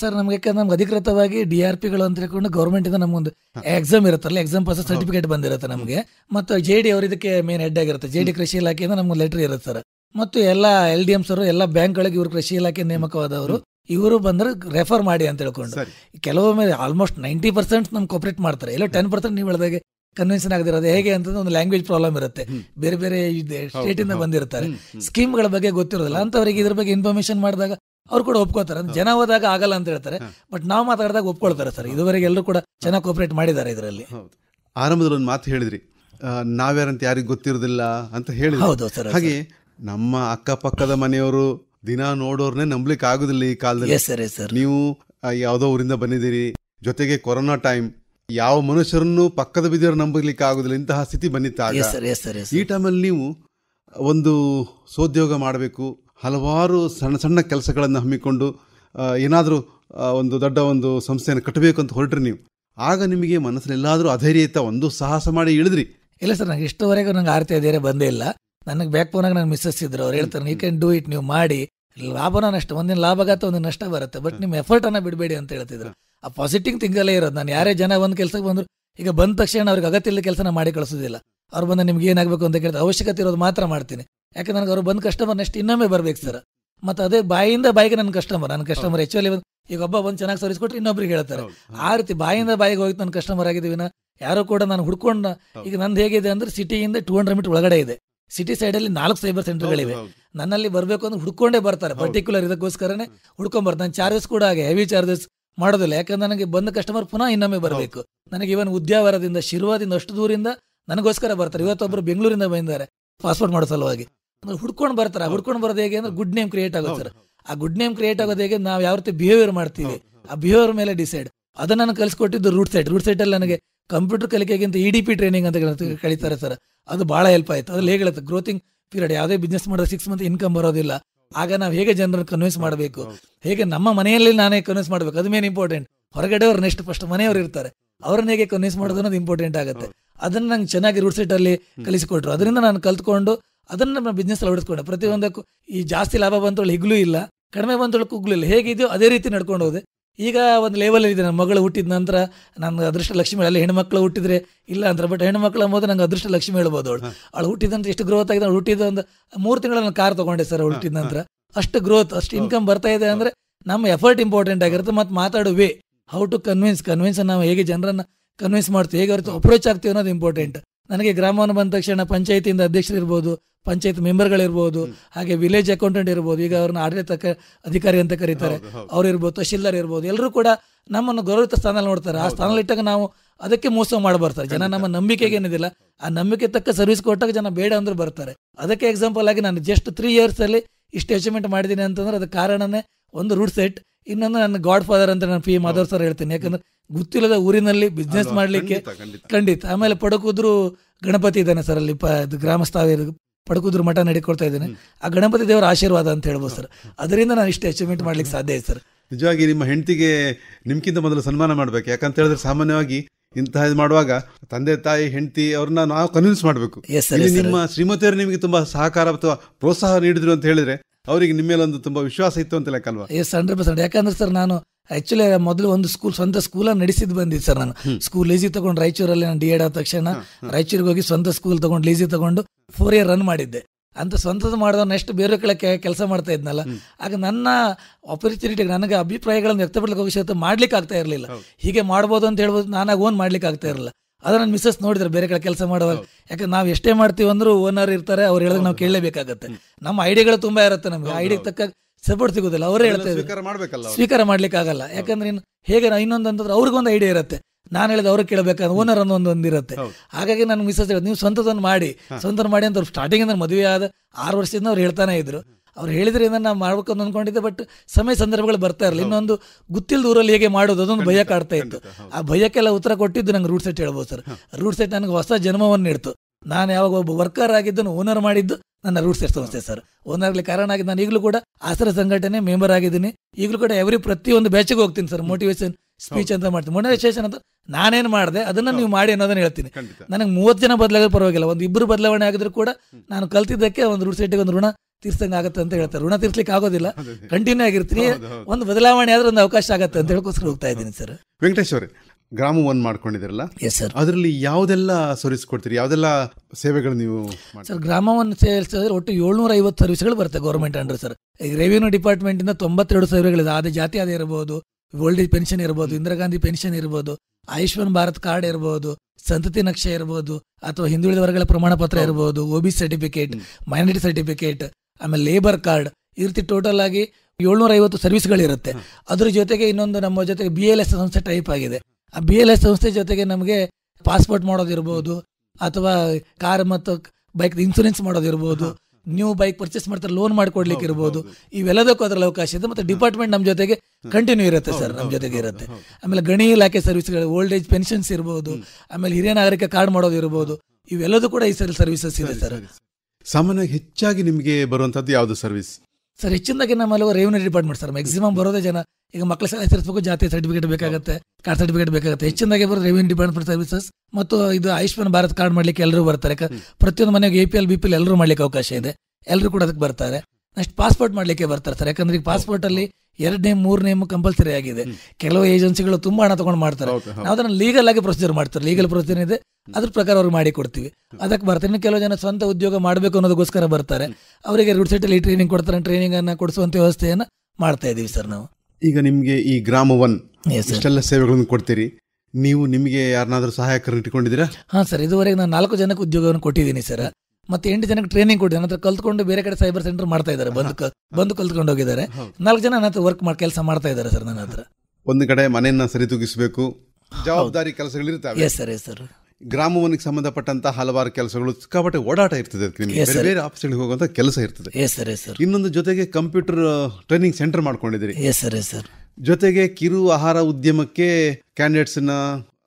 ಸರ್ ನಮ್ಗೆ ಯಾಕಂದ್ರೆ ನಮ್ಗೆ ಅಧಿಕೃತವಾಗಿ ಡಿ ಆರ್ ಪಿಗಳು ಅಂತ ಹೇಳ್ಕೊಂಡು ಗೌರ್ಮೆಂಟ್ ಇಂದ ನಮ್ಗೊಂದು ಎಕ್ಸಾಮ್ ಇರುತ್ತಲ್ಲ ಎಕ್ಸಾಮ್ ಪಾಸ್ ಸರ್ಟಿಫಿಕೇಟ್ ಬಂದಿರುತ್ತೆ ನಮಗೆ. ಮತ್ತು ಜೆ ಡಿ ಅವರು ಇದಕ್ಕೆ ಮೇನ್ ಹೆಡ್ ಆಗಿರುತ್ತೆ. ಜೆ ಡಿ ಕೃಷಿ ಇಲಾಖೆಯಿಂದ ನಮ್ಗೆ ಲೆಟರ್ ಇರುತ್ತೆ ಸರ್. ಮತ್ತು ಎಲ್ಲ ಎಲ್ ಡಿ ಎಂ ಸರ್ ಎಲ್ಲ ಬ್ಯಾಂಕ್ಗಳಿಗೆ ಇವರು ಕೃಷಿ ಇಲಾಖೆ ನೇಮಕವಾದವರು ಇವರು ಬಂದ್ರೆ ರೆಫರ್ ಮಾಡಿ ಅಂತ ಹೇಳ್ಕೊಂಡು ಕೆಲವೊಮ್ಮೆ ಆಲ್ಮೋಸ್ಟ್ ನೈಂಟಿ ಪರ್ಸೆಂಟ್ ನಮ್ಗೆ ಕೋಪರೇಟ್ ಮಾಡ್ತಾರೆ. ಇಲ್ಲ ಟೆನ್ ಪರ್ಸೆಂಟ್ ನೀವು ಹೇಳಿದಾಗ ಕನ್ವಿನ್ಸನ್ ಆಗದಿರೋದು. ಹೇಗೆ ಅಂತಂದ್ರೆ ಒಂದು ಲ್ಯಾಂಗ್ವೇಜ್ ಪ್ರಾಬ್ಲಮ್ ಇರುತ್ತೆ. ಬೇರೆ ಬೇರೆ ಸ್ಟೇಟ್ ಇಂದ ಬಂದಿರ್ತಾರೆ. ಸ್ಕೀಮ್ಗಳ ಬಗ್ಗೆ ಗೊತ್ತಿರೋದಿಲ್ಲ. ಅಂತವರಿಗೆ ಇದ್ರ ಬಗ್ಗೆ ಇನ್ಫಾರ್ಮೇಶನ್ ಮಾಡಿದಾಗ ಅವ್ರು ಕೂಡ ಒಪ್ಕೋತಾರೆ. ಜನ ಹೋದಾಗ ಆಗಲ್ಲ ಅಂತ ಹೇಳ್ತಾರೆ. ಬಟ್ ನಾವು ಮಾತಾಡಿದಾಗ ಒಪ್ಕೊಳ್ತಾರೆ ಸರ್. ಇದುವರೆಗೆ ಎಲ್ಲರೂ ಕೂಡ ಚೆನ್ನಾಗಿ ಕೋಪರೇಟ್ ಮಾಡಿದ್ದಾರೆ ಇದರಲ್ಲಿ. ಆರಂಭದಲ್ಲಿ ಒಂದು ಮಾತು ಹೇಳಿದ್ರಿ. ನಾವ್ಯಾರಂತ ಯಾರಿಗೂ ಗೊತ್ತಿರೋದಿಲ್ಲ ಅಂತ ಹೇಳಿ ಹೌದು ಸರ್ ಹಾಗೆ ನಮ್ಮ ಅಕ್ಕಪಕ್ಕದ ಮನೆಯವರು ದಿನ ನೋಡೋರ್ನೇ ನಂಬಲಿಕ್ಕೆ ಆಗುದಿಲ್ಲ ಈ ಕಾಲದಲ್ಲಿ. ಸರ್ ಸರ್ ನೀವು ಯಾವ್ದೋ ಊರಿಂದ ಬಂದಿದ್ದೀರಿ. ಜೊತೆಗೆ ಕೊರೋನಾ ಟೈಮ್ ಯಾವ ಮನುಷ್ಯರನ್ನು ಪಕ್ಕದ ಬಿದ್ದರು ನಂಬಲಿಕ್ಕೆ ಆಗುದಿಲ್ಲ. ಇಂತಹ ಸ್ಥಿತಿ ಬಂದಿತ್ತ ಈ ಟೈಮಲ್ಲಿ ನೀವು ಒಂದು ಸೋದ್ಯೋಗ ಮಾಡಬೇಕು. ಹಲವಾರು ಸಣ್ಣ ಸಣ್ಣ ಕೆಲಸಗಳನ್ನು ಹಮ್ಮಿಕೊಂಡು ಏನಾದರೂ ಒಂದು ದೊಡ್ಡ ಒಂದು ಸಂಸ್ಥೆಯನ್ನು ಕಟ್ಟಬೇಕು ಅಂತ ಹೊರಟ್ರಿ ನೀವು. ಆಗ ನಿಮಗೆ ಮನಸ್ಸಲ್ಲಿ ಎಲ್ಲಾದರೂ ಅಧೈರ್ಯ ಒಂದು ಸಾಹಸ ಮಾಡಿ ಇಳಿದ್ರಿ ಇಲ್ಲ ಸರ್ ನಂಗೆ ಇಷ್ಟವರೆಗೂ ನಂಗೆ ಆರ್ತಿ ಧೈರ್ಯ ಬಂದೇ ಇಲ್ಲ. ನನಗೆ ಬ್ಯಾಕ್ ಫೋನಾಗ ನಾನು ಮಿಸ್ಸಸ್ ಇದ್ರು. ಅವ್ರು ಹೇಳ್ತಾರೆ ಯು ಕ್ಯಾನ್ ಡೂ ಇಟ್ ನೀವು ಮಾಡಿ. ಲಾಭನ ನಷ್ಟ ಒಂದಿನ ಲಾಭ ಆಗತ್ತೆ ಒಂದಿನ ನಷ್ಟ ಬರುತ್ತೆ. ಬಟ್ ನಿಮ್ಮ ಎಫರ್ಟ್ ಅನ್ನ ಬಿಡಬೇಡಿ ಅಂತ ಹೇಳ್ತಿದ್ರು. ಆ ಪಾಸಿಟಿವ್ ಥಿಂಗಲ್ಲೇ ಇರೋದು. ನಾನು ಯಾರೇ ಜನ ಒಂದು ಕೆಲಸಕ್ಕೆ ಬಂದ್ರು ಈಗ ಬಂದ ತಕ್ಷಣ ಅವ್ರಿಗೆ ಅಗತ್ಯ ಇಲ್ಲದ ಕೆಲಸನ ಮಾಡಿ ಕಳಿಸೋದಿಲ್ಲ. ಅವ್ರು ಬಂದು ನಿಮ್ಗೆ ಏನಾಗಬೇಕು ಅಂತ ಕೇಳಿದ್ರೆ ಅವಶ್ಯಕತೆ ಇರೋದು ಮಾತ್ರ ಮಾಡ್ತೀನಿ. ಯಾಕೆ ನನಗೆ ಅವ್ರು ಬಂದ ಕಸ್ಟಮರ್ ನೆಕ್ಸ್ಟ್ ಇನ್ನೊಮ್ಮೆ ಬರ್ಬೇಕು ಸರ್ ಮತ್ತೆ ಅದೇ ಬಾಯಿಂದ ಬಾಯಿಗೆ ನನ್ನ ಕಸ್ಟಮರ್ ನನ್ನ ಕಸ್ಟಮರ್ ಆಕ್ಚುಲಿ ಈಗ ಒಬ್ಬ ಬಂದು ಚೆನ್ನಾಗಿ ಸರ್ವಿಸ್ ಕೊಟ್ಟರೆ ಇನ್ನೊಬ್ರಿಗೆ ಹೇಳ್ತಾರೆ. ಆ ರೀತಿ ಬಾಯಿಂದ ಬಾಯಿಗೆ ಹೋಗಿ ನನ್ನ ಕಸ್ಟಮರ್ ಆಗಿದ್ದೀವಿ ನಾ ಯಾರೋ ಕೂಡ ನಾನು ಹುಡ್ಕೊಂಡ ಈಗ ನಂದು ಹೇಗಿದೆ ಅಂದ್ರೆ ಸಿಟಿಯಿಂದ ಟೂ ಹಂಡ್ರೆಡ್ ಮೀಟರ್ ಒಳಗಡೆ ಇದೆ. ಸಿಟಿ ಸೈಡ್ ಅಲ್ಲಿ ನಾಲ್ಕು ಸೈಬರ್ ಸೆಂಟರ್ಗಳಿವೆ. ನನ್ನಲ್ಲಿ ಬರಬೇಕು ಅಂದ್ರೆ ಹುಡ್ಕೊಂಡೇ ಬರ್ತಾರೆ ಪರ್ಟಿಕ್ಯುಲರ್ ಇದಕ್ಕೋಸ್ಕರನೇ ಹುಡ್ಕೊಂಡ್ ಬರ್ತಾರೆ ನಾನು ಚಾರ್ಜಸ್ ಕೂಡ ಹಾಗೆ ಹೆವಿ ಚಾರ್ಜಸ್ ಮಾಡೋದಿಲ್ಲ. ಯಾಕಂದ್ರೆ ನನಗೆ ಬಂದ ಕಸ್ಟಮರ್ ಪುನಃ ಇನ್ನೊಮ್ಮೆ ಬರಬೇಕು. ನನಗೆ ಇವನ್ ಉದ್ಯಾವರದಿಂದ ಶಿರ್ವಾದಿಂದ ಅಷ್ಟು ದೂರಿಂದ ನನಗೋಸ್ಕರ ಬರ್ತಾರೆ. ಇವತ್ತೊಬ್ರು ಬೆಂಗಳೂರಿಂದ ಬಂದಿದ್ದಾರೆ ಪಾಸ್ಪೋರ್ಟ್ ಮಾಡೋ ಸಲುವಾಗಿ. ಹುಡ್ಕೊಂಡು ಬರ್ತಾರೆ. ಹುಡ್ಕೊಂಡು ಬರೋದು ಹೇಗೆ ಅಂದ್ರೆ ಗುಡ್ ನೇಮ್ ಕ್ರಿಯೇಟ್ ಆಗುತ್ತೆ ಸರ್. ಆ ಗುಡ್ ನೇಮ್ ಕ್ರಿಯೇಟ್ ಆಗೋದು ಹೇಗೆ ನಾವು ಯಾವ ರೀತಿ ಬಿಹೇವಿಯರ್ ಮಾಡ್ತೀವಿ ಆ ಬಿಹೇವಿಯರ್ ಮೇಲೆ ಡಿಸೈಡ್ ಅದನ್ನ ನಾನು ಕಲಿಸ್ಕೊಟ್ಟಿದ್ದು ರೂಟ್ ಸೈಟ್ ರೂಟ್ ಸೈಟಲ್ಲಿ ಅಲ್ಲಿ ನನಗೆ ಕಂಪ್ಯೂಟರ್ ಕಲಿಕೆಗಿಂತ ಇ ಡಿ ಪಿ ಟ್ರೈನಿಂಗ್ ಅಂತ ಕಳೀತಾರೆ ಕಲಿತಾರೆ ಸರ್. ಅದು ಬಹಳ ಹೆಲ್ಪ್ ಆಯ್ತು. ಅದ್ರಲ್ಲಿ ಹೇಗೆ ಹೇಳುತ್ತೆ ಗ್ರೋತಿಂಗ್ ಪೀರಿಯಡ್ ಯಾವುದೇ ಬಿಸ್ನೆಸ್ ಮಾಡಿದ್ರೆ ಸಿಕ್ಸ್ ಮಂತ್ ಇನ್ಕಮ್ ಬರೋದಿಲ್ಲ. ಆಗ ನಾವು ಹೇಗೆ ಜನರನ್ನು ಕನ್ವಿನ್ಸ್ ಮಾಡಬೇಕು? ಹೇಗೆ ನಮ್ಮ ಮನೆಯಲ್ಲಿ ನಾನೇ ಕನ್ವಿನ್ಸ್ ಮಾಡಬೇಕು? ಅದು ಮೇನ್ ಇಂಪಾರ್ಟೆಂಟ್ ಹೊರಗಡೆ ಅವ್ರು ನೆಕ್ಸ್ಟ್ ಫಸ್ಟ್ ಮನೆಯವರು ಇರ್ತಾರೆ. ಅವ್ರನ್ನ ಹೇಗೆ ಕನ್ವಿನ್ಸ್ ಮಾಡೋದು ಅನ್ನೋದು ಇಂಪಾರ್ಟೆಂಟ್ ಆಗುತ್ತೆ. ಅದನ್ನ ನಂಗೆ ಚೆನ್ನಾಗಿ ರೂಟ್ ಸೈಟಲ್ಲಿ ಅಲ್ಲಿ ಕಲಿಸಿಕೊಟ್ರು. ಅದರಿಂದ ನಾನು ಕಲ್ತ್ಕೊಂಡು ಅದನ್ನ ನಮ್ಮ ಬಿಸ್ನೆಸ್ ಅಳವಡಿಸ್ಕೊಂಡೆ ಪ್ರತಿಯೊಂದಕ್ಕೂ ಈ ಜಾಸ್ತಿ ಲಾಭ ಬಂತೊಳು ಹಿಗ್ಲೂ ಇಲ್ಲ ಕಡಿಮೆ ಬಂತೊಳು ಕುಗ್ಲೂ ಇಲ್ಲ. ಹೇಗಿದೆಯೋ ಅದೇ ರೀತಿ ನಡ್ಕೊಂಡು ಹೋದೆ. ಈಗ ಒಂದು ಲೆವೆಲ್ ಇದೆ ನನ್ನ ಮಗಳು ಹುಟ್ಟಿದ ನಂತರ ನನ್ನ ಅದೃಷ್ಟ ಲಕ್ಷ್ಮಿ ಅಲ್ಲಿ ಹೆಣ್ಮಕ್ಳು ಹುಟ್ಟಿದ್ರೆ ಇಲ್ಲ ಅಂದ್ರೆ ಬಟ್ ಹೆಣ್ಮಕ್ಳು ಅಂಬೋದು ನಂಗೆ ಅದೃಷ್ಟ ಲಕ್ಷ್ಮಿ ಹೇಳ್ಬೋದು ಅವಳು. ಅವಳು ಹುಟ್ಟಿದ ನಂತರ ಎಷ್ಟು ಗ್ರೋತ್ ಆಗಿದೆ ಅವಳು ಹುಟ್ಟಿದ ಒಂದು ಮೂರು ತಿಂಗಳ ನಾನು ಕಾರ್ ತಗೊಂಡೆ ಸರ್ ಅವಳು ಹುಟ್ಟಿದ ನಂತರ. ಅಷ್ಟು ಗ್ರೋತ್ ಅಷ್ಟು ಇನ್ಕಮ್ ಬರ್ತಾ ಇದೆ ಅಂದ್ರೆ ನಮ್ಮ ಎಫರ್ಟ್ ಇಂಪಾರ್ಟೆಂಟ್ ಆಗಿರುತ್ತೆ. ಮತ್ತು ಮಾತಾಡುವ. Way how to convince convince ನಾವು ಹೇಗೆ ಜನರನ್ನ ಕನ್ವಿನ್ಸ್ ಮಾಡ್ತೀವಿ ಹೇಗೆ ಅವ್ರ ಅಪ್ರೋಚ್ ಆಗ್ತೀವಿ ಅನ್ನೋದು ಇಂಪಾರ್ಟೆಂಟ್ ನನಗೆ ಗ್ರಾಮವನ್ನು ಬಂದ ತಕ್ಷಣ ಪಂಚಾಯತಿಯಿಂದ ಅಧ್ಯಕ್ಷರಿರ್ಬೋದು ಪಂಚಾಯತ್ ಮೆಂಬರ್ಗಳಿರ್ಬೋದು ಹಾಗೆ ವಿಲೇಜ್ ಅಕೌಂಟೆಂಟ್ ಇರ್ಬೋದು ಈಗ ಅವ್ರನ್ನ ಆಡಳಿತ ಅಧಿಕಾರಿ ಅಂತ ಕರೀತಾರೆ. ಅವ್ರು ಇರ್ಬೋದು ತಹಶೀಲ್ದಾರ್ ಇರ್ಬೋದು ಎಲ್ಲರೂ ಕೂಡ ನಮ್ಮನ್ನು ಗೌರವಿತ ಸ್ಥಾನದಲ್ಲಿ ನೋಡ್ತಾರೆ. ಆ ಸ್ಥಾನದಲ್ಲಿ ಇಟ್ಟಾಗ ನಾವು ಅದಕ್ಕೆ ಮೋಸ ಮಾಡಬಾರ್ತಾರೆ. ಜನ ನಮ್ಮ ನಂಬಿಕೆಗೆ ಏನಿದಿಲ್ಲ. ಆ ನಂಬಿಕೆ ತಕ್ಕ ಸರ್ವಿಸ್ ಕೊಟ್ಟಾಗ ಜನ ಬೇಡ ಅಂದ್ರೆ ಬರ್ತಾರೆ. ಅದಕ್ಕೆ ಎಕ್ಸಾಂಪಲ್ ಆಗಿ ನಾನು ಜಸ್ಟ್ ತ್ರೀ ಇಯರ್ಸ್ ಅಲ್ಲಿ ಇಷ್ಟು ಅಚೀವ್ಮೆಂಟ್ ಮಾಡಿದ್ದೀನಿ ಅಂತಂದ್ರೆ ಅದಕ್ಕೆ ಕಾರಣನೇ ಒಂದು ರೂಟ್ ಸೆಟ್ ಇನ್ನೊಂದು ನನ್ನ ಗಾಡ್ ಫಾದರ್ ಅಂತ ನಾನು ಪಿ ಮಾಧವ್ ಸರ್ ಹೇಳ್ತೀನಿ. ಯಾಕಂದ್ರೆ ಗೊತ್ತಿಲ್ಲದ ಊರಿನಲ್ಲಿ ಬಿಸ್ನೆಸ್ ಮಾಡಲಿಕ್ಕೆ ಖಂಡಿತ, ಆಮೇಲೆ ಪಡಕುದ್ರು ಗಣಪತಿ ಇದ್ದಾನೆ ಸರ್ ಅಲ್ಲಿ ಪ ಪಡಕುದ್ರು ಮಠ ನಡಿಕೊಡ್ತಾ ಇದ್ದೇನೆ. ಆ ಗಣಪತಿ ದೇವರ ಆಶೀರ್ವಾದ ಅಂತ ಹೇಳ್ಬೋದು ಸರ್. ಅದರಿಂದ ನಾನು ಇಷ್ಟು ಅಚೀವ್ಮೆಂಟ್ ಮಾಡ್ಲಿಕ್ಕೆ ಸಾಧ್ಯ ಇದೆ ಸರ್. ನಿಜವಾಗಿ ನಿಮ್ಮ ಹೆಂಡತಿಗೆ ನಿಮ್ಗಿಂತ ಮೊದಲು ಸನ್ಮಾನ ಮಾಡ್ಬೇಕು. ಯಾಕಂತ ಹೇಳಿದ್ರೆ ಸಾಮಾನ್ಯವಾಗಿ ಇಂತಹ ಇದು ಮಾಡುವಾಗ ತಂದೆ ತಾಯಿ ಹೆಂಡತಿ ಅವ್ರನ್ನ ನಾವು ಕನ್ವಿನ್ಸ್ ಮಾಡಬೇಕು. ನಿಮ್ಮ ಶ್ರೀಮತಿಯವರು ನಿಮಗೆ ತುಂಬಾ ಸಹಕಾರ ಅಥವಾ ಪ್ರೋತ್ಸಾಹ ನೀಡಿದ್ರು ಅಂತ ಹೇಳಿದ್ರೆ ಅವರಿಗೆ ನಿಮ್ಮ ಒಂದು ತುಂಬಾ ವಿಶ್ವಾಸ ಇತ್ತು ಅಂತ ಲೆಕ್ಕಲ್ವಾ? ಎಸ್ ಹಂಡ್ರೆಡ್ ಪರ್ಸೆಂಟ್ ಯಾಕಂದ್ರೆ ಸರ್ ನಾನು ಆಕ್ಚುಲಿ ಮೊದಲು ಒಂದು ಸ್ಕೂಲ್ ಸ್ವಂತ ಸ್ಕೂಲನ್ನು ನಡೆಸಿದ್ದು ಬಂದಿದ್ದು ಸರ್ ನಾನು. ಸ್ಕೂಲ್ ಲೀಸಿ ತಗೊಂಡು ರಾಯಚೂರಲ್ಲಿ ನಾನು ಡಿ ಎಡ್ ಆದ ತಕ್ಷಣ ರಾಯಚೂರಿಗೆ ಹೋಗಿ ಸ್ವಂತ ಸ್ಕೂಲ್ ತಗೊಂಡು ಲೀಸಿ ತಗೊಂಡು ಫೋರ್ ಇಯರ್ ರನ್ ಮಾಡಿದ್ದೆ. ಅಂತ ಸ್ವಂತದ ಮಾಡಿದ ನೆಕ್ಸ್ಟ್ ಬೇರೆ ಕಡೆ ಕೆಲಸ ಮಾಡ್ತಾ ಇದ್ನಲ್ಲ. ಆಗ ನನ್ನ ಆಪರ್ಚುನಿಟಿ ನನಗೆ ಅಭಿಪ್ರಾಯಗಳನ್ನು ವ್ಯಕ್ತಪಡಿಸಲಿಕ್ಕೆ ಅವಶ್ಯಕತೆ ಮಾಡ್ಲಿಕ್ಕೆ ಆಗ್ತಾ ಇರಲಿಲ್ಲ. ಹೀಗೆ ಮಾಡ್ಬೋದು ಅಂತ ಹೇಳ್ಬೋದು ನಾನಾಗ ಓನ್ ಮಾಡ್ಲಿಕ್ಕೆ ಆಗ್ತಾ ಇರಲಿಲ್ಲ. ಅದನ್ನ ನನ್ನ ಮಿಸ್ಸಸ್ ನೋಡಿದ್ರೆ ಬೇರೆ ಕಡೆ ಕೆಲಸ ಮಾಡುವಾಗ. ಯಾಕಂದ್ರೆ ನಾವು ಎಷ್ಟೇ ಮಾಡ್ತೀವಿ ಅಂದ್ರೂ ಓನರ್ ಇರ್ತಾರೆ ಅವ್ರು ಹೇಳಿದ್ರೆ ನಾವು ಕೇಳಲೇಬೇಕಾಗತ್ತೆ. ನಮ್ಮ ಐಡಿಯಾಗಳು ತುಂಬಾ ಇರುತ್ತೆ ನಮ್ಗೆ. ಐಡಿಯಾ ತಕ್ಕ ಸಪೋರ್ಟ್ ಸಿಗೋದಿಲ್ಲ ಅವರೇ ಹೇಳ್ತಾ ಇದ್ದಾರೆ. ಸ್ವೀಕಾರ ಮಾಡ್ಲಿಕ್ಕಾಗಲ್ಲ ಸ್ವೀಕಾರ ಮಾಡ್ಲಿಕ್ಕೆ ಆಗಲ್ಲ ಯಾಕಂದ್ರೆ ಇನ್ನು ಹೇಗೆ ಇನ್ನೊಂದು ಅಂತಂದ್ರೆ ಅವ್ರಿಗೊಂದು ಐಡಿಯಾ ಇರುತ್ತೆ. ನಾನು ಹೇಳಿದ ಅವ್ರಿಗೆ ಕೇಳಬೇಕಾದ್ರೆ ಓನರ್ ಅನ್ನೋ ಒಂದು ಒಂದಿರುತ್ತೆ ಹಾಗಾಗಿ ನಾನು ಮಿಸ್ಸಸ್ ಹೇಳಿದ್ ನೀವು ಸ್ವಂತದನ್ನು ಮಾಡಿ ಸ್ವಂತ ಮಾಡಿ ಅಂತ ಸ್ಟಾರ್ಟಿಂಗ್ ಇಂದ ಮದುವೆ ಆದ ಆರು ವರ್ಷದಿಂದ ಅವ್ರು ಹೇಳ್ತಾನೆ ಇದ್ರು. ಅವ್ರು ಹೇಳಿದ್ರಿಂದ ನಾವು ಮಾಡ್ಬೇಕು ಅಂತ ಅನ್ಕೊಂಡಿದ್ದೆ ಬಟ್ ಸಮಯ ಸಂದರ್ಭಗಳು ಬರ್ತಾ ಇರಲಿಲ್ಲ. ಇನ್ನೊಂದು ಗೊತ್ತಿಲ್ಲದ ಊರಲ್ಲಿ ಹೇಗೆ ಮಾಡೋದು ಅದೊಂದು ಭಯ ಕಾಡ್ತಾ ಇತ್ತು. ಆ ಭಯಕ್ಕೆಲ್ಲ ಉತ್ತರ ಕೊಟ್ಟಿದ್ದು ನಂಗೆ ರೂಟ್ ಸೆಟ್ ಹೇಳ್ಬೋದು ಸರ್. ರೂಟ್ ಸೆಟ್ ನನಗೆ ಹೊಸ ಜನ್ಮವನ್ನು ನೀಡ್ತು. ನಾನು ಯಾವಾಗ ಒಬ್ಬ ವರ್ಕರ್ ಆಗಿದ್ದನ್ನು ಓನರ್ ಮಾಡಿದ್ದು ನನ್ನ ರೂಟ್ಸ್ ಎಷ್ಟು ಸಂಸ್ಥೆ ಸರ್ ಓನರ್ ಆಗಲಿ ಕಾರಣ ಆಗಿ ನಾನು ಈಗಲೂ ಕೂಡ ಆಸರ ಸಂಘಟನೆ ಮೆಂಬರ್ ಆಗಿದ್ದೀನಿ. ಈಗಲೂ ಕೂಡ ಎವ್ರಿ ಪ್ರತಿಯೊಂದು ಬ್ಯಾಚಿಗೆ ಹೋಗ್ತೀನಿ ಸರ್ ಮೋಟಿವೇಶನ್ ಸ್ಪೀಚ್ ಅಂತ ಮಾಡ್ತೀನಿ. ಮೋಟಿವೇಶನ್ ಅಂತ ನಾನೇನು ಮಾಡಿದೆ ಅದನ್ನ ನೀವು ಮಾಡಿ ಅನ್ನೋದನ್ನ ಹೇಳ್ತೀನಿ. ನನಗೆ ಮೂವತ್ತು ಜನ ಬದಲಾಗ ಪರವಾಗಿಲ್ಲ. ಒಂದು ಇಬ್ಬರು ಬದಲಾವಣೆ ಆಗಿದ್ರು ಕೂಡ ನಾನು ಕಲ್ತಿದ್ದಕ್ಕೆ ಒಂದು ರೂಟ್ ಸೆಟ್ಗೆ ಒಂದು ಋಣ ತೀರ್ಸಂಗೆ ಆಗುತ್ತೆ ಅಂತ ಹೇಳ್ತಾರೆ. ಋಣ ತೀರ್ಸ್ಲಿಕ್ಕೆ ಆಗೋದಿಲ್ಲ. ಕಂಟಿನ್ಯೂ ಆಗಿರ್ತೀನಿ. ಒಂದು ಬದಲಾವಣೆ ಆದ್ರೆ ಒಂದು ಅವಕಾಶ ಆಗತ್ತೆ ಅಂತ ಹೇಳ್ಕೋಸ್ಕರ ಹೋಗ್ತಾ ಇದ್ದೀನಿ ಸರ್ ವೆಂಕಟೇಶ್ ಅವರೇ ಗ್ರಾಮ ಒನ್ ಮಾಡ್ಕೊಂಡಿದ್ದೀರಲ್ಲ? ಎಸ್ ಸರ್ ಅದರಲ್ಲಿ ಯಾವುದೆಲ್ಲ ಸರ್ವಿಸ್ ಕೊಡ್ತೀರಿ ಯಾವುದೆಲ್ಲ ಸೇವೆಗಳು ನೀವು? ಸರ್ ಗ್ರಾಮವನ್ನು ಸೇರಿಸಿದ್ರೆ ಒಟ್ಟು ಏಳ್ನೂರ ಐವತ್ತು ಸರ್ವಿಸ್ಗಳು ಬರುತ್ತೆ ಗೌರ್ಮೆಂಟ್ ಅಂಡರ್ ಸರ್ ಈಗ ರೆವಿನ್ಯೂ ಡಿಪಾರ್ಟ್ಮೆಂಟ್ ಇಂದ ತೊಂಬತ್ತೆರಡು ಸೇವೆಗಳಿದೆ ಆದ ಜಾತಿ ಅದೇ ಇರಬಹುದು ಓಲ್ಡ್ ಏಜ್ ಪೆನ್ಷನ್ ಇರಬಹುದು ಇಂದಿರಾ ಗಾಂಧಿ ಪೆನ್ಷನ್ ಇರಬಹುದು ಆಯುಷ್ಮಾನ್ ಭಾರತ್ ಕಾರ್ಡ್ ಇರಬಹುದು ಸಂತತಿ ನಕ್ಷೆ ಇರಬಹುದು ಅಥವಾ ಹಿಂದುಳಿದ ವರ್ಗಗಳ ಪ್ರಮಾಣ ಪತ್ರ ಇರಬಹುದು ಬಿ ಸರ್ಟಿಫಿಕೇಟ್ ಮೈನಾರಿಟಿ ಸರ್ಟಿಫಿಕೇಟ್ ಆಮೇಲೆ ಲೇಬರ್ ಕಾರ್ಡ್ ಈ ರೀತಿ ಟೋಟಲ್ ಆಗಿ ಏಳ್ನೂರ ಐವತ್ತು ಸರ್ವಿಸ್ಗಳಿರುತ್ತೆ ಅದ್ರ ಜೊತೆಗೆ ಇನ್ನೊಂದು ನಮ್ಮ ಜೊತೆಗೆ ಬಿ ಎಲ್ ಎಸ್ ಸಂಸ್ಥೆ ಟೈಪ್ ಆಗಿದೆ. ಆ ಬಿ ಎಲ್ ಎಸ್ ಸಂಸ್ಥೆ ಜೊತೆಗೆ ನಮಗೆ ಪಾಸ್ಪೋರ್ಟ್ ಮಾಡೋದಿರ್ಬೋದು ಅಥವಾ ಕಾರ್ ಮತ್ತು ಬೈಕ್ ಇನ್ಸೂರೆನ್ಸ್ ಮಾಡೋದಿರ್ಬೋದು ನ್ಯೂ ಬೈಕ್ ಪರ್ಚೇಸ್ ಮಾಡ್ತಾರೆ ಲೋನ್ ಮಾಡ್ಕೊಡ್ಲಿಕ್ಕೆ ಇರ್ಬೋದು ಇವೆಲ್ಲದಕ್ಕೂ ಅದ್ರಲ್ಲಿ ಅವಕಾಶ ಇದೆ. ಮತ್ತು ಡಿಪಾರ್ಟ್ಮೆಂಟ್ ನಮ್ಮ ಜೊತೆಗೆ ಕಂಟಿನ್ಯೂ ಇರುತ್ತೆ ಸರ್ ನಮ್ಮ ಜೊತೆಗೆ ಇರುತ್ತೆ. ಆಮೇಲೆ ಗಣಿ ಇಲಾಖೆ ಸರ್ವಿಸ್ಗಳು ಓಲ್ಡ್ ಏಜ್ ಪೆನ್ಷನ್ಸ್ ಇರ್ಬೋದು ಆಮೇಲೆ ಹಿರಿಯ ನಾಗರಿಕ ಕಾರ್ಡ್ ಮಾಡೋದಿರ್ಬೋದು ಇವೆಲ್ಲದೂ ಕೂಡ ಈ ಸರ್ ಸರ್ವಿಸಸ್ ಇದೆ ಸರ್ ಸಾಮಾನ್ಯವಾಗಿ ಹೆಚ್ಚಾಗಿ ನಿಮಗೆ ಬರುವಂತದ್ದು ಯಾವುದು ಸರ್ವಿಸ್ ಸರ್ ಹೆಚ್ಚಿನದಾಗಿ ನಮ್ಮಲ್ಲಿ ರೆವಿನ್ಯೂ ಡಿಪಾರ್ಟ್ಮೆಂಟ್ ಸರ್ ಮ್ಯಾಕ್ಸಿಮಮ್ ಬರೋದೇ ಜನ ಈಗ ಮಕ್ಕಳ ಸಲ ಸೇರಿಸಬೇಕು ಜಾತಿ ಸರ್ಟಿಫಿಕೇಟ್ ಬೇಕಾಗುತ್ತೆ ಕಾರ್ಡ್ ಸರ್ಟಿಫಿಕೇಟ್ ಬೇಕಾಗುತ್ತೆ. ಹೆಚ್ಚಿನದಾಗಿ ಬರೋ ರೆವಿನ್ಯೂ ಡಿಪಾರ್ಟ್ಮೆಂಟ್ ಸರ್ವಿಸಸ್ ಮತ್ತು ಇದು ಆಯುಷ್ಮಾನ್ ಭಾರತ್ ಕಾರ್ಡ್ ಮಾಡ್ಲಿಕ್ಕೆ ಎಲ್ಲರೂ ಬರ್ತಾರೆ. ಪ್ರತಿಯೊಂದು ಮನೆಗೆ A P L B P L ಎಲ್ಲರೂ ಮಾಡ್ಲಿಕ್ಕೆ ಅವಕಾಶ ಇದೆ. ಎಲ್ಲರೂ ಕೂಡ ಅದಕ್ಕೆ ಬರ್ತಾರೆ. ನೆಕ್ಸ್ಟ್ ಪಾಸ್ಪೋರ್ಟ್ ಮಾಡ್ಲಿಕ್ಕೆ ಬರ್ತಾರೆ ಸರ್. ಯಾಕಂದ್ರೆ ಈಗ ಪಾಸ್ಪೋರ್ಟ್ ಅಲ್ಲಿ ಎರಡ್ ನೇಮ್ ಮೂರ್ ನೇಮ್ ಕಂಪಲ್ಸರಿ ಆಗಿದೆ ಕೆಲವು ಏಜೆನ್ಸಿಗಳು ತುಂಬಾ ಹಣ ತಗೊಂಡು ಮಾಡ್ತಾರೆ. ನಾವು ಅದನ್ನ ಲೀಗಲ್ ಆಗಿ ಪ್ರೊಸೀಜರ್ ಮಾಡ್ತಾರೆ ಲೀಗಲ್ ಪ್ರೊಸೀಜರ್ ಇದೆ. ಅದ್ರ ಪ್ರಕಾರ ಅವ್ರಿಗೆ ಮಾಡಿ ಕೊಡ್ತೀವಿ. ಅದಕ್ಕೆ ಬರ್ತಾರೆ. ಇನ್ನು ಕೆಲವು ಜನ ಸ್ವಂತ ಉದ್ಯೋಗ ಮಾಡಬೇಕು ಅನ್ನೋದಕ್ಕೋಸ್ಕರ ಬರ್ತಾರೆ. ಅವರಿಗೆ ರೂಟ್ ಸೆಟ್ ಟ್ರೈನಿಂಗ್ ಕೊಡ್ತಾರೆ. ಟ್ರೈನಿಂಗ್ ಅನ್ನ ಕೊಡಿಸುವಂತ ವ್ಯವಸ್ಥೆಯನ್ನ ಮಾಡ್ತಾ ಇದ್ದೀವಿ ಸರ್ ನಾವು. ಈಗ ನಿಮಗೆ ಈ ಗ್ರಾಮ ಒನ್. ಇಷ್ಟೆಲ್ಲ ಸೇವೆಗಳನ್ನು ಕೊಡ್ತೀರಿ. ನೀವು ನಿಮಗೆ ಯಾರನ್ನಾದ್ರೂ ಸಹಾಯಕರು ಇಟ್ಕೊಂಡಿದ್ದೀರಾ? ಹಾಂ ಸರ್ ಇದುವರೆಗೆ ನಾನು ನಾಲ್ಕು ಜನಕ್ಕೆ ಉದ್ಯೋಗವನ್ನು ಕೊಟ್ಟಿದ್ದೀನಿ ಸರ್ ಮತ್ತೆ ಎಂಟು ಜನಕ್ಕೆ ಟ್ರೈನಿಂಗ್ ಕೊಡಿ ನನ್ನ ಹತ್ರ ಕಲ್ತ್ಕೊಂಡು ಬೇರೆ ಕಡೆ ಸೈಬರ್ ಸೆಂಟರ್ ಮಾಡ್ತಾ ಇದ್ದಾರೆ. ಬಂದು ಬಂದು ಕಲ್ತ್ಕೊಂಡು ಹೋಗಿದ್ದಾರೆ. ನಾಲ್ಕು ಜನ ನನ್ನ ಹತ್ರ ವರ್ಕ್ ಮಾಡಿ ಕೆಲಸ ಮಾಡ್ತಾ ಇದ್ದಾರೆ ಸರ್ ನನ್ನ ಹತ್ರ. ಒಂದು ಕಡೆ ಮನೆಯನ್ನ ಸರಿದೂಗಿಸಬೇಕು ಜವಾಬ್ದಾರಿ ಕೆಲಸಗಳಿರ್ತವೆ. ಎಸ್ ಸರ್ ಎಸ್ ಸರ್ ಗ್ರಾಮವನಿಗೆ ಸಂಬಂಧಪಟ್ಟಂತ ಹಲವಾರು ಕೆಲಸಗಳು ಸಿಕ್ಕಾಪಟ್ಟೆ ಓಡಾಟ ಇರ್ತದೆ. ಬೇರೆ ಬೇರೆ ಆಫೀಸ್ಗಳಿಗೆ ಹೋಗುವಂತ ಕೆಲಸ ಇರ್ತದೆ. ಎಸ್ ಸರ್ ಎಸ್ ಸರ್ ಇನ್ನೊಂದು ಜೊತೆಗೆ ಕಂಪ್ಯೂಟರ್ ಟ್ರೈನಿಂಗ್ ಸೆಂಟರ್ ಮಾಡ್ಕೊಂಡಿದ್ದೀರಿ. ಎಸ್ ಸರ್ ಎಸ್ ಸರ್ ಜೊತೆಗೆ ಕಿರು ಆಹಾರ ಉದ್ಯಮಕ್ಕೆ ಕ್ಯಾಂಡಿಡೇಟ್ಸ್ನ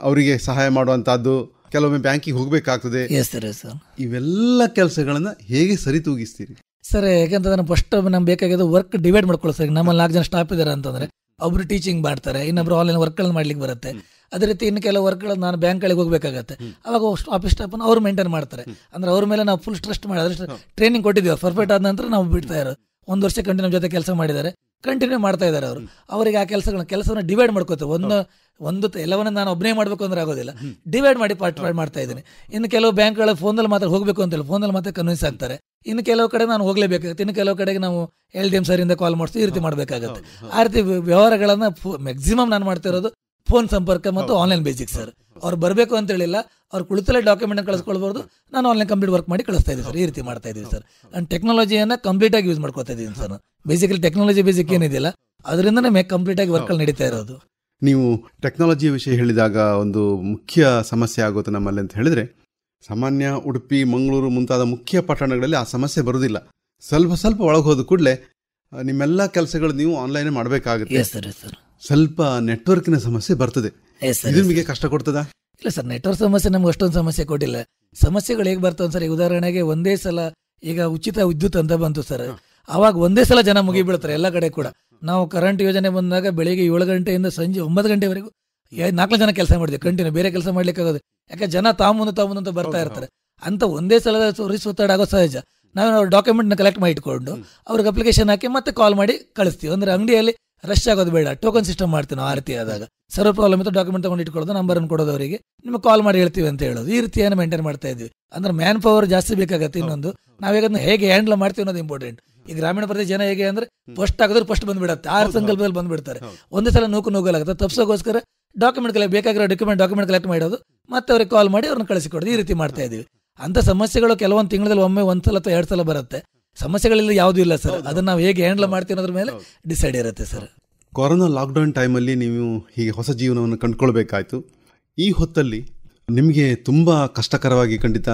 ಅವರಿಗೆ ಸಹಾಯ ಮಾಡುವಂತಹದ್ದು. ಕೆಲವೊಮ್ಮೆ ಬ್ಯಾಂಕಿಗೆ ಹೋಗಬೇಕಾಗ್ತದೆ. ಎಸ್ ಸರ್ ಸರ್ ಇವೆಲ್ಲ ಕೆಲಸಗಳನ್ನ ಹೇಗೆ ಸರಿತೂಗಿಸ್ತೀರಿ? ಸರ್ ಯಾಕಂತಂದ್ರೆ ಫಸ್ಟ್ ನಮ್ಗೆ ಬೇಕಾಗಿದ್ದು ವರ್ಕ್ ಡಿವೈಡ್ ಮಾಡ್ಕೊಳ್ಳೋ ಸರ್. ನಮ್ಮಲ್ಲಿ ನಾಲ್ಕು ಜನ ಸ್ಟಾಫ್ ಇದ್ದಾರೆ ಅಂತಂದ್ರೆ ಒಬ್ರು ಟೀಚಿಂಗ್ ಮಾಡ್ತಾರೆ ಇನ್ನೊಬ್ರು ಆನ್ಲೈನ್ ವರ್ಕ್ಗಳನ್ನ ಮಾಡ್ಲಿಕ್ಕೆ ಬರುತ್ತೆ. ಅದೇ ರೀತಿ ಇನ್ನು ಕೆಲವು ವರ್ಕ್ಗಳನ್ನ ನಾನು ಬ್ಯಾಂಕ್ಗಳಿಗೆ ಹೋಗಬೇಕಾಗತ್ತೆ. ಅವಾಗ ಆಫೀಸ್ ಸ್ಟಾಫ್ ಅವ್ರು ಮೇಂಟೈನ್ ಮಾಡ್ತಾರೆ. ಅಂದ್ರೆ ಅವ್ರ ಮೇಲೆ ನಾವು ಫುಲ್ ಟ್ರಸ್ಟ್ ಮಾಡಿ ಅದ್ರ ಟ್ರೈನಿಂಗ್ ಕೊಟ್ಟಿದ್ದೀವಿ. ಪರ್ಫೆಕ್ಟ್ ಆದ ನಂತರ ನಾವು ಬಿಡ್ತಾ ಇರೋದು. ಒಂದು ವರ್ಷ ಕಂಟಿನ್ಯೂ ಜೊತೆ ಕೆಲಸ ಮಾಡಿದ್ದಾರೆ. ಕಂಟಿನ್ಯೂ ಮಾಡ್ತಾ ಇದ್ದಾರೆ ಅವರು. ಅವರಿಗೆ ಆ ಕೆಲಸಗಳನ್ನ ಕೆಲಸವನ್ನು ಡಿವೈಡ್ ಮಾಡ್ಕೋತಾರೆ ಒಂದು ಒಂದು ಎಲ್ಲವನ್ನ ನಾನು ಒಬ್ಬನೇ ಮಾಡಬೇಕು ಅಂದ್ರೆ ಆಗೋದಿಲ್ಲ. ಡಿವೈಡ್ ಮಾಡಿ ಪಾರ್ಟ್ ಮಾಡ್ತಾ ಇದ್ದೀನಿ. ಇನ್ನು ಕೆಲವು ಬ್ಯಾಂಕ್ಗಳ ಫೋನಲ್ಲಿ ಮಾತ್ರ ಹೋಗಬೇಕು ಅಂತ ಹೇಳಿ ಫೋನಲ್ಲಿ ಮಾತ್ರ ಕನ್ವಿನ್ಸ್ ಆಗ್ತಾರೆ. ಇನ್ನು ಕೆಲವು ಕಡೆ ನಾನು ಹೋಗ್ಲೇಬೇಕಾಗುತ್ತೆ. ಇನ್ನು ಕೆಲವು ಕಡೆಗೆ ನಾವು ಎಲ್ ಡಿ ಎಂ ಸರಿಂದ ಕಾಲ್ ಮಾಡಿಸಿ ಈ ರೀತಿ ಮಾಡಬೇಕಾಗುತ್ತೆ. ಆ ರೀತಿ ವ್ಯವಹಾರಗಳನ್ನು ವ್ಯವಹಾರಗಳನ್ನ ಮ್ಯಾಕ್ಸಿಮಮ್ ನಾನು ಮಾಡ್ತಾ ಇರೋದು ಫೋನ್ ಸಂಪರ್ಕ ಮತ್ತು ಆನ್ಲೈನ್ ಬೇಸಿಕ್ ಸರ್ ಅವ್ರು ಬರಬೇಕು ಅಂತ ಹೇಳಿಲ್ಲ ಅವ್ರು ಕುಳಿತಲೇ ಡಾಕ್ಯುಮೆಂಟ್ ಕಳಿಸ್ಕೊಳ್ಬಹುದು ನಾನು ಆನ್ಲೈನ್ ಕಂಪ್ಲೀಟ್ ವರ್ಕ್ ಮಾಡಿ ಕಳಿಸ್ತಾ ಇದ್ದೀನಿ ಸರ್ ಈ ರೀತಿ ಮಾಡ್ತಾ ಇದ್ದೀವಿ ಸರ್ ನಾನು ಟೆಕ್ನಾಲಜಿಯನ್ನು ಕಂಪ್ಲೀಟ್ ಆಗಿ ಯೂಸ್ ಮಾಡ್ಕೊತಾ ಇದ್ದೀನಿ ಸರ್ ಬೇಸಿಕಲಿ ಟೆಕ್ನಾಲಜಿ ಬೇಸಿಕ್ ಏನಿದೆಯಲ್ಲ ಅದರಿಂದನೇ ಮೇ ಕಂಪ್ಲೀಟ್ ಆಗಿ ವರ್ಕ್ ನಡೀತಾ ಇರೋದು. ನೀವು ಟೆಕ್ನಾಲಜಿ ವಿಷಯ ಹೇಳಿದಾಗ ಒಂದು ಮುಖ್ಯ ಸಮಸ್ಯೆ ಆಗುತ್ತೆ ನಮ್ಮಲ್ಲಿ ಅಂತ ಹೇಳಿದ್ರೆ ಸಾಮಾನ್ಯ ಉಡುಪಿ ಮಂಗಳೂರು ಮುಂತಾದ ಮುಖ್ಯ ಪಟ್ಟಣಗಳಲ್ಲಿ ಆ ಸಮಸ್ಯೆ ಬರುವುದಿಲ್ಲ ಸ್ವಲ್ಪ ಸ್ವಲ್ಪ ಒಳಗೆ ಹೋದ ಕೂಡಲೇ ನಿಮ್ಮೆಲ್ಲ ಕೆಲಸಗಳು ನೀವು ಆನ್ಲೈನ್ ಮಾಡಬೇಕಾಗುತ್ತೆ. ಎಸ್ ಸರ್ ಸರ್ ಸ್ವಲ್ಪ ನೆಟ್ವರ್ಕಿನ ಸಮಸ್ಯೆ ಬರ್ತದೆ. ಇದು ನಿಮಗೆ ಕಷ್ಟ ಕೊಡ್ತದಾ? ಇಲ್ಲ ಸರ್ ನೆಟ್ವರ್ಕ್ ಸಮಸ್ಯೆ ನಮ್ಗೆ ಅಷ್ಟೊಂದು ಸಮಸ್ಯೆ ಕೊಟ್ಟಿಲ್ಲ. ಸಮಸ್ಯೆಗಳು ಹೇಗೆ ಬರ್ತವೆ ಸರ್ ಈಗ ಉದಾಹರಣೆಗೆ ಒಂದೇ ಸಲ ಈಗ ಉಚಿತ ವಿದ್ಯುತ್ ಅಂತ ಬಂತು ಸರ್. ಅವಾಗ ಒಂದೇ ಸಲ ಜನ ಮುಗಿಬಿಡ್ತಾರೆ ಎಲ್ಲ ಕಡೆ ಕೂಡ. ನಾವು ಕರೆಂಟ್ ಯೋಜನೆ ಬಂದಾಗ ಬೆಳಿಗ್ಗೆ ಏಳು ಗಂಟೆಯಿಂದ ಸಂಜೆ ಒಂಬತ್ತು ಗಂಟೆವರೆಗೂ ನಾಲ್ಕು ಜನ ಕೆಲಸ ಮಾಡಿದೆ ಕಂಟಿನ್ಯೂ ಬೇರೆ ಕೆಲಸ ಮಾಡ್ಲಿಕ್ಕೆ ಆಗೋದು. ಯಾಕೆ ಜನ ತಾಮುಂದು ತಾಮುಂದು ಅಂತ ಬರ್ತಾ ಇರ್ತಾರೆ. ಅಂತ ಒಂದೇ ಸಲ ರಿಸ್ ಒತ್ತಡ ಆಗೋ ಸಹಜ. ನಾವು ಡಾಕ್ಯುಮೆಂಟ್ ಡಾಕ್ಯುಮೆಂಟ್ನ ಕಲೆಕ್ಟ್ ಮಾಡಿ ಇಟ್ಕೊಂಡು ಅವ್ರಿಗೆ ಅಪ್ಲಿಕೇಶನ್ ಹಾಕಿ ಮತ್ತೆ ಕಾಲ್ ಮಾಡಿ ಕಳಿಸ್ತೀವಿ. ಅಂದ್ರೆ ಅಂಗಡಿಯಲ್ಲಿ ರಶ್ ಆಗೋದು ಬೇಡ. ಟೋಕನ್ ಸಿಸ್ಟಮ್ ಮಾಡ್ತೀವಿ ನಾವು ಆ ರೀತಿ ಆದಾಗ. ಸರ್ವ ಪ್ರಾಬ್ಲಮ್ ಇತ್ತು ಡಾಕ್ಯುಮೆಂಟ್ ತಗೊಂಡು ಇಟ್ಕೊಳ್ಳೋದು ನಂಬರ್ ಅನ್ನು ಕೊಡೋದು ಅವರಿಗೆ. ನಿಮ್ಗೆ ಕಾಲ್ ಮಾಡಿ ಹೇಳ್ತೀವಿ ಅಂತ ಹೇಳೋದು. ಈ ರೀತಿಯನ್ನು ಮೇಂಟೈನ್ ಮಾಡ್ತಾ ಇದ್ವಿ ಅಂದ್ರೆ ಮ್ಯಾನ್ ಪವರ್ ಜಾಸ್ತಿ ಬೇಕಾಗತ್ತೆ ಇನ್ನೊಂದು. ನಾವೇಗದನ್ನ ಹೇಗೆ ಹ್ಯಾಂಡಲ್ ಮಾಡ್ತೀವಿ ಅನ್ನೋದು ಇಂಪಾರ್ಟೆಂಟ್ ಈ ಗ್ರಾಮೀಣ ಪ್ರದೇಶ ಜನ ಹೇಗೆ ಅಂದ್ರೆ ಫಸ್ಟ್ ಆಗಿದ್ರೆ ಫಸ್ಟ್ ಬಂದ್ಬಿಡುತ್ತೆ. ಆರು ಸಂಕಲ್ಪದಲ್ಲಿ ಬಂದ್ಬಿಡ್ತಾರೆ. ಒಂದೇ ಸಲ ನೂಕು ನೂಗಲಾಗುತ್ತೆ. ತಪ್ಸೋಗೋಸ್ಕರ ಡಾಕ್ಯುಮೆಂಟ್ ಕಲೆ ಬೇಕಾಗಿರೋ ಡಾಕ್ಯುಮೆಂಟ್ ಡಾಕ್ಯುಮೆಂಟ್ ಕಲೆಕ್ಟ್ ಮಾಡೋದು. ಮತ್ತೆ ಅವ್ರಿಗೆ ಕಾಲ್ ಮಾಡಿ ಅವ್ರನ್ನ ಕಳಿಸಿಕೊಡೋದು. ಈ ರೀತಿ ಮಾಡ್ತಾ ಇದೀವಿ ಅಂತ ಸಮಸ್ಯೆಗಳು ಕೆಲವೊಂದು ತಿಂಗಳಲ್ಲಿ ಒಮ್ಮೆ ಒಂದ್ಸಲ ಅಥವಾ ಎರಡು ಸಲ ಬರುತ್ತೆ. ಸಮಸ್ಯೆಗಳಿಲ್ಲ ಯಾವುದೂ ಇಲ್ಲ ಸರ್. ಅದನ್ನು ನಾವು ಹೇಗೆ ಹ್ಯಾಂಡಲ್ ಮಾಡ್ತೀವಿ ಅನ್ನೋದ್ರ ಮೇಲೆ ಡಿಸೈಡ್ ಇರುತ್ತೆ ಸರ್. ಕೊರೋನಾ ಲಾಕ್ಡೌನ್ ಟೈಮಲ್ಲಿ ನೀವು ಹೀಗೆ ಹೊಸ ಜೀವನವನ್ನು ಕಂಡುಕೊಳ್ಬೇಕಾಯ್ತು. ಈ ಹೊತ್ತಲ್ಲಿ ನಿಮಗೆ ತುಂಬ ಕಷ್ಟಕರವಾಗಿ ಖಂಡಿತ.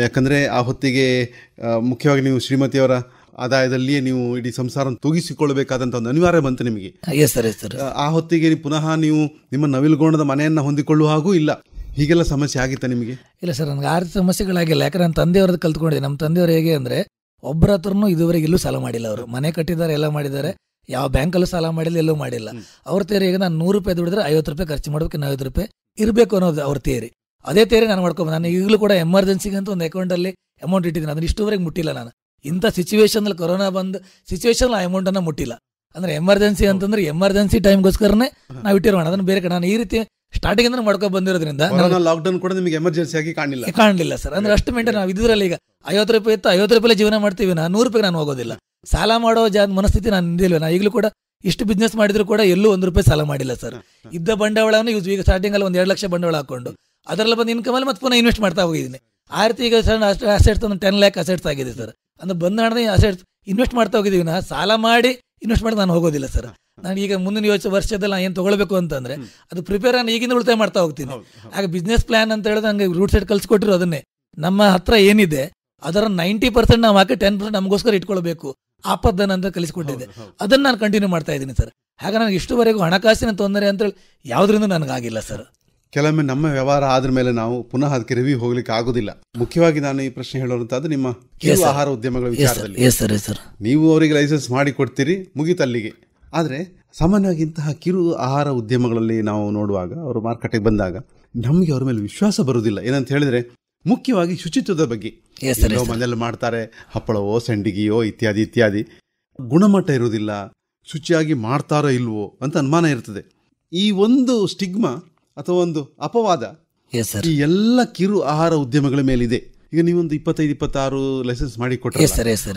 ಯಾಕಂದರೆ ಆ ಹೊತ್ತಿಗೆ ಮುಖ್ಯವಾಗಿ ನೀವು ಶ್ರೀಮತಿಯವರ ಆದಾಯದಲ್ಲಿಯೇ ನೀವು ಇಡೀ ಸಂಸಾರ ತೂಗಿಸಿಕೊಳ್ಳಬೇಕಾದಂಥ ಒಂದು ಅನಿವಾರ್ಯ ಬಂತು ನಿಮಗೆ. ಎಸ್ ಸರ್ ಎಸ್ ಸರ್ ಆ- ಹೊತ್ತಿಗೆ ನೀವು ಪುನಃ ನೀವು ನಿಮ್ಮ ನವಿಲುಗೋಣದ ಮನೆಯನ್ನು ಹೊಂದಿಕೊಳ್ಳುವ ಹಾಗೂ ಇಲ್ಲ. ಹೀಗೆಲ್ಲ ಸಮಸ್ಯೆ ಆಗಿತ್ತಾ ನಿಮಗೆ? ಇಲ್ಲ ಸರ್ ನನಗೆ ಆರ್ಥಿಕ ಸಮಸ್ಯೆಗಳಾಗಿಲ್ಲ. ಯಾಕಂದ್ರೆ ನನ್ನ ತಂದೆಯವ್ರದ್ದು ಕಲ್ತ್ಕೊಂಡಿದ್ದೆ ನಮ್ಮ ತಂದೆಯವರು ಹೇಗೆ ಅಂದ್ರೆ ಒಬ್ಬರ ಹತ್ರನು ಇದುವರೆಗೆ ಎಲ್ಲೂ ಸಾಲ ಮಾಡಿಲ್ಲ ಅವರು. ಮನೆ ಕಟ್ಟಿದ್ದಾರೆ ಎಲ್ಲ ಮಾಡಿದ್ದಾರೆ. ಯಾವ ಬ್ಯಾಂಕಲ್ಲೂ ಸಾಲ ಮಾಡಿಲ್ಲ ಎಲ್ಲೂ ಮಾಡಿಲ್ಲ. ಅವ್ರ ತೇರಿ ಈಗ ನಾನು ನೂರು ರೂಪಾಯಿ ದುಡಿದ್ರೆ ಐವತ್ತು ರೂಪಾಯಿ ಖರ್ಚು ಮಾಡೋದಕ್ಕೆ ಐವತ್ತು ರೂಪಾಯಿ ಇರಬೇಕು ಅನ್ನೋದು ಅವ್ರ ತೇರಿ ಅದೇ ತೇರಿ ನಾನು ಮಾಡ್ಕೊಬೋದು ನಾನು ಈಗಲೂ ಕೂಡ ಎಮರ್ಜೆನ್ಸಿಗೆ ಅಂತ ಒಂದು ಅಕೌಂಟಲ್ಲಿ ಅಮೌಂಟ್ ಇಟ್ಟಿದ್ದೀನಿ. ಅದನ್ನ ಇಷ್ಟುವರೆಗೆ ಮುಟ್ಟಿಲ್ಲ ನಾನು. ಇಂಥ ಸಿಚುವೇಶನಲ್ಲಿ ಕೊರೋನಾ ಬಂದು ಸಿಚುವೇಶನ್ ಆ ಅಮೌಂಟನ್ನು ಅನ್ನ ಮುಟ್ಟಿಲ್ಲ. ಅಂದ್ರೆ ಎಮರ್ಜೆನ್ಸಿ ಅಂತಂದ್ರೆ ಎಮರ್ಜೆನ್ಸಿ ಟೈಮ್ಗೋಸ್ಕರನೇ ನಾವು ಇಟ್ಟಿರೋಣ. ಅದನ್ನು ಬೇರೆ ಕಡೆ ನಾನು ಈ ರೀತಿ ಸ್ಟಾರ್ಟಿಂಗ್ ಅಂದ್ರೆ ಮಾಡ್ಕೊ ಬಂದಿರೋದ್ರಿಂದ ಲಾಕ್ಡೌನ್ ಕೂಡ ನಿಮಗೆ ಎಮರ್ಜೆನ್ಸಿ ಆಗಿ ಕಾಣಲಿಲ್ಲ. ಕಾಣಲಿಲ್ಲ ಸರ್. ಅಂದ್ರೆ ಅಷ್ಟು ಮೇಂಟೈನ್ ನಾವು ಇದ್ರಲ್ಲಿ ಈಗ ಐವತ್ತು ರೂಪಾಯಿ ಇತ್ತು ಐವತ್ತು ರೂಪಾಯಿ ಜೀವನ ಮಾಡ್ತೀವಿ ನಾ ನೂರು ರೂಪಾಯಿ ನಾನು ಹೋಗೋದಿಲ್ಲ. ಸಾಲ ಮಾಡೋ ಜಾ ಮನಸ್ಥಿತಿ ನಾನು ನಿಂದಿಲ್ವ ನಾ ಈಗಲೂ ಕೂಡ ಇಷ್ಟು ಬಿಸ್ನೆಸ್ ಮಾಡಿದ್ರು ಕೂಡ ಎಲ್ಲೂ ಒಂದು ರೂಪಾಯಿ ಸಾಲ ಮಾಡಿಲ್ಲ ಸರ್. ಇದ್ದ ಬಂಡವಾಳವನ್ನು ಯೂಸ್ ಈಗ ಸ್ಟಾರ್ಟಿಂಗ್ ಅಲ್ಲಿ ಒಂದು ಎರಡು ಲಕ್ಷ ಬಂಡವಾಳ ಹಾಕೊಂಡು ಅದರಲ್ಲಿ ಬಂದು ಇನ್ಕಮ್ ಅಲ್ಲಿ ಮತ್ತೆ ಪುನಃ ಇನ್ವೆಸ್ಟ್ ಮಾಡ್ತಾ ಹೋಗಿದ್ದೀನಿ. ಆ ರೀತಿ ಈಗ ಸರ್ ಅಸೆಟ್ಸ್ ಒಂದು ಟೆನ್ ಲ್ಯಾಕ್ ಅಸೆಟ್ಸ್ ಆಗಿದೆ ಸರ್. ಅಂದ್ರೆ ಬಂದ ಹಣದ ಅಸೆಟ್ಸ್ ಇನ್ವೆಸ್ಟ್ ಮಾಡ್ತಾ ಹೋಗಿದ್ದೀವಿ ನಾ. ಸಾಲ ಮಾಡಿ ಇನ್ವೆಸ್ಟ್ ಮಾಡಿ ನಾನು ಹೋಗೋದಿಲ್ಲ ಸರ್. ನಾನು ಈಗ ಮುಂದಿನ ಯೋಚನೆ ವರ್ಷದಲ್ಲಿ ನಾನು ಏನು ತೊಗೊಳ್ಬೇಕು ಅಂತಂದರೆ ಅದು ಪ್ರಿಪೇರ್ ನಾನು ಈಗಿಂದ ಉಳಿತಾಯ ಮಾಡ್ತಾ ಹೋಗ್ತೀನಿ. ಆಗ ಬಿಸ್ನೆಸ್ ಪ್ಲಾನ್ ಅಂತ ಹೇಳಿದ್ರೆ ನಂಗೆ ರೂಟ್ ಸೈಡ್ ಕಲ್ಸ್ಕೊಟ್ಟಿರೋ ಅದನ್ನೇ. ನಮ್ಮ ಹತ್ರ ಏನಿದೆ ಅದರ ನೈಂಟಿ ಪರ್ಸೆಂಟ್ ನಾವು ಹಾಕಿ ಟೆನ್ ಪರ್ಸೆಂಟ್ ನಮಗೋಸ್ಕರ ಇಟ್ಕೊಳ್ಬೇಕು. ಆಪದ್ದನ ಅಂತ ಕಲಿಸ್ಕೊಟ್ಟಿದ್ದೆ. ಅದನ್ನು ನಾನು ಕಂಟಿನ್ಯೂ ಮಾಡ್ತಾ ಇದ್ದೀನಿ ಸರ್. ಹಾಗೆ ನನಗೆ ಇಷ್ಟುವರೆಗೂ ಹಣಕಾಸಿನ ತೊಂದರೆ ಅಂತೇಳಿ ಯಾವುದರಿಂದ ನನಗಾಗಿಲ್ಲ ಸರ್. ಕೆಲವೊಮ್ಮೆ ನಮ್ಮ ವ್ಯವಹಾರ ಆದ್ರ ಮೇಲೆ ನಾವು ಪುನಃ ಅದಕ್ಕೆ ರಿವ್ಯೂ ಹೋಗ್ಲಿಕ್ಕೆ ಆಗುದಿಲ್ಲ. ಮುಖ್ಯವಾಗಿ ನಾನು ಈ ಪ್ರಶ್ನೆ ಹೇಳುವಂತದ್ದು ನಿಮ್ಮ ಆಹಾರ ಉದ್ಯಮಗಳ ವಿಚಾರದಲ್ಲಿ. ಎಸ್ ಸರ್ ಎಸ್ ಸರ್ ನೀವು ಅವರಿಗೆ ಲೈಸೆನ್ಸ್ ಮಾಡಿ ಕೊಡ್ತೀರಿ ಮುಗಿತಲ್ಲಿಗೆ. ಆದರೆ ಸಾಮಾನ್ಯವಾಗಿ ಇಂತಹ ಕಿರು ಆಹಾರ ಉದ್ಯಮಗಳಲ್ಲಿ ನಾವು ನೋಡುವಾಗ ಅವರು ಮಾರುಕಟ್ಟೆಗೆ ಬಂದಾಗ ನಮಗೆ ಅವರ ಮೇಲೆ ವಿಶ್ವಾಸ ಬರುವುದಿಲ್ಲ. ಏನಂತ ಹೇಳಿದ್ರೆ ಮುಖ್ಯವಾಗಿ ಶುಚಿತ್ವದ ಬಗ್ಗೆ. ಮನೆಯಲ್ಲಿ ಮಾಡ್ತಾರೆ ಹಪ್ಪಳವೋ ಸಂಡಿಗೆಯೋ ಇತ್ಯಾದಿ ಇತ್ಯಾದಿ. ಗುಣಮಟ್ಟ ಇರುವುದಿಲ್ಲ. ಶುಚಿಯಾಗಿ ಮಾಡ್ತಾರೋ ಇಲ್ವೋ ಅಂತ ಅನುಮಾನ ಇರ್ತದೆ. ಈ ಒಂದು ಸ್ಟಿಗ್ಮಾ ಅಥವಾ ಒಂದು ಅಪವಾದ ಈ ಎಲ್ಲ ಕಿರು ಆಹಾರ ಉದ್ಯಮಗಳ ಮೇಲಿದೆ. ಈಗ ನೀವೊಂದು ಇಪ್ಪತ್ತೈದು ಇಪ್ಪತ್ತಾರು ಲೈಸೆನ್ಸ್ ಮಾಡಿ ಕೊಟ್ಟರೆ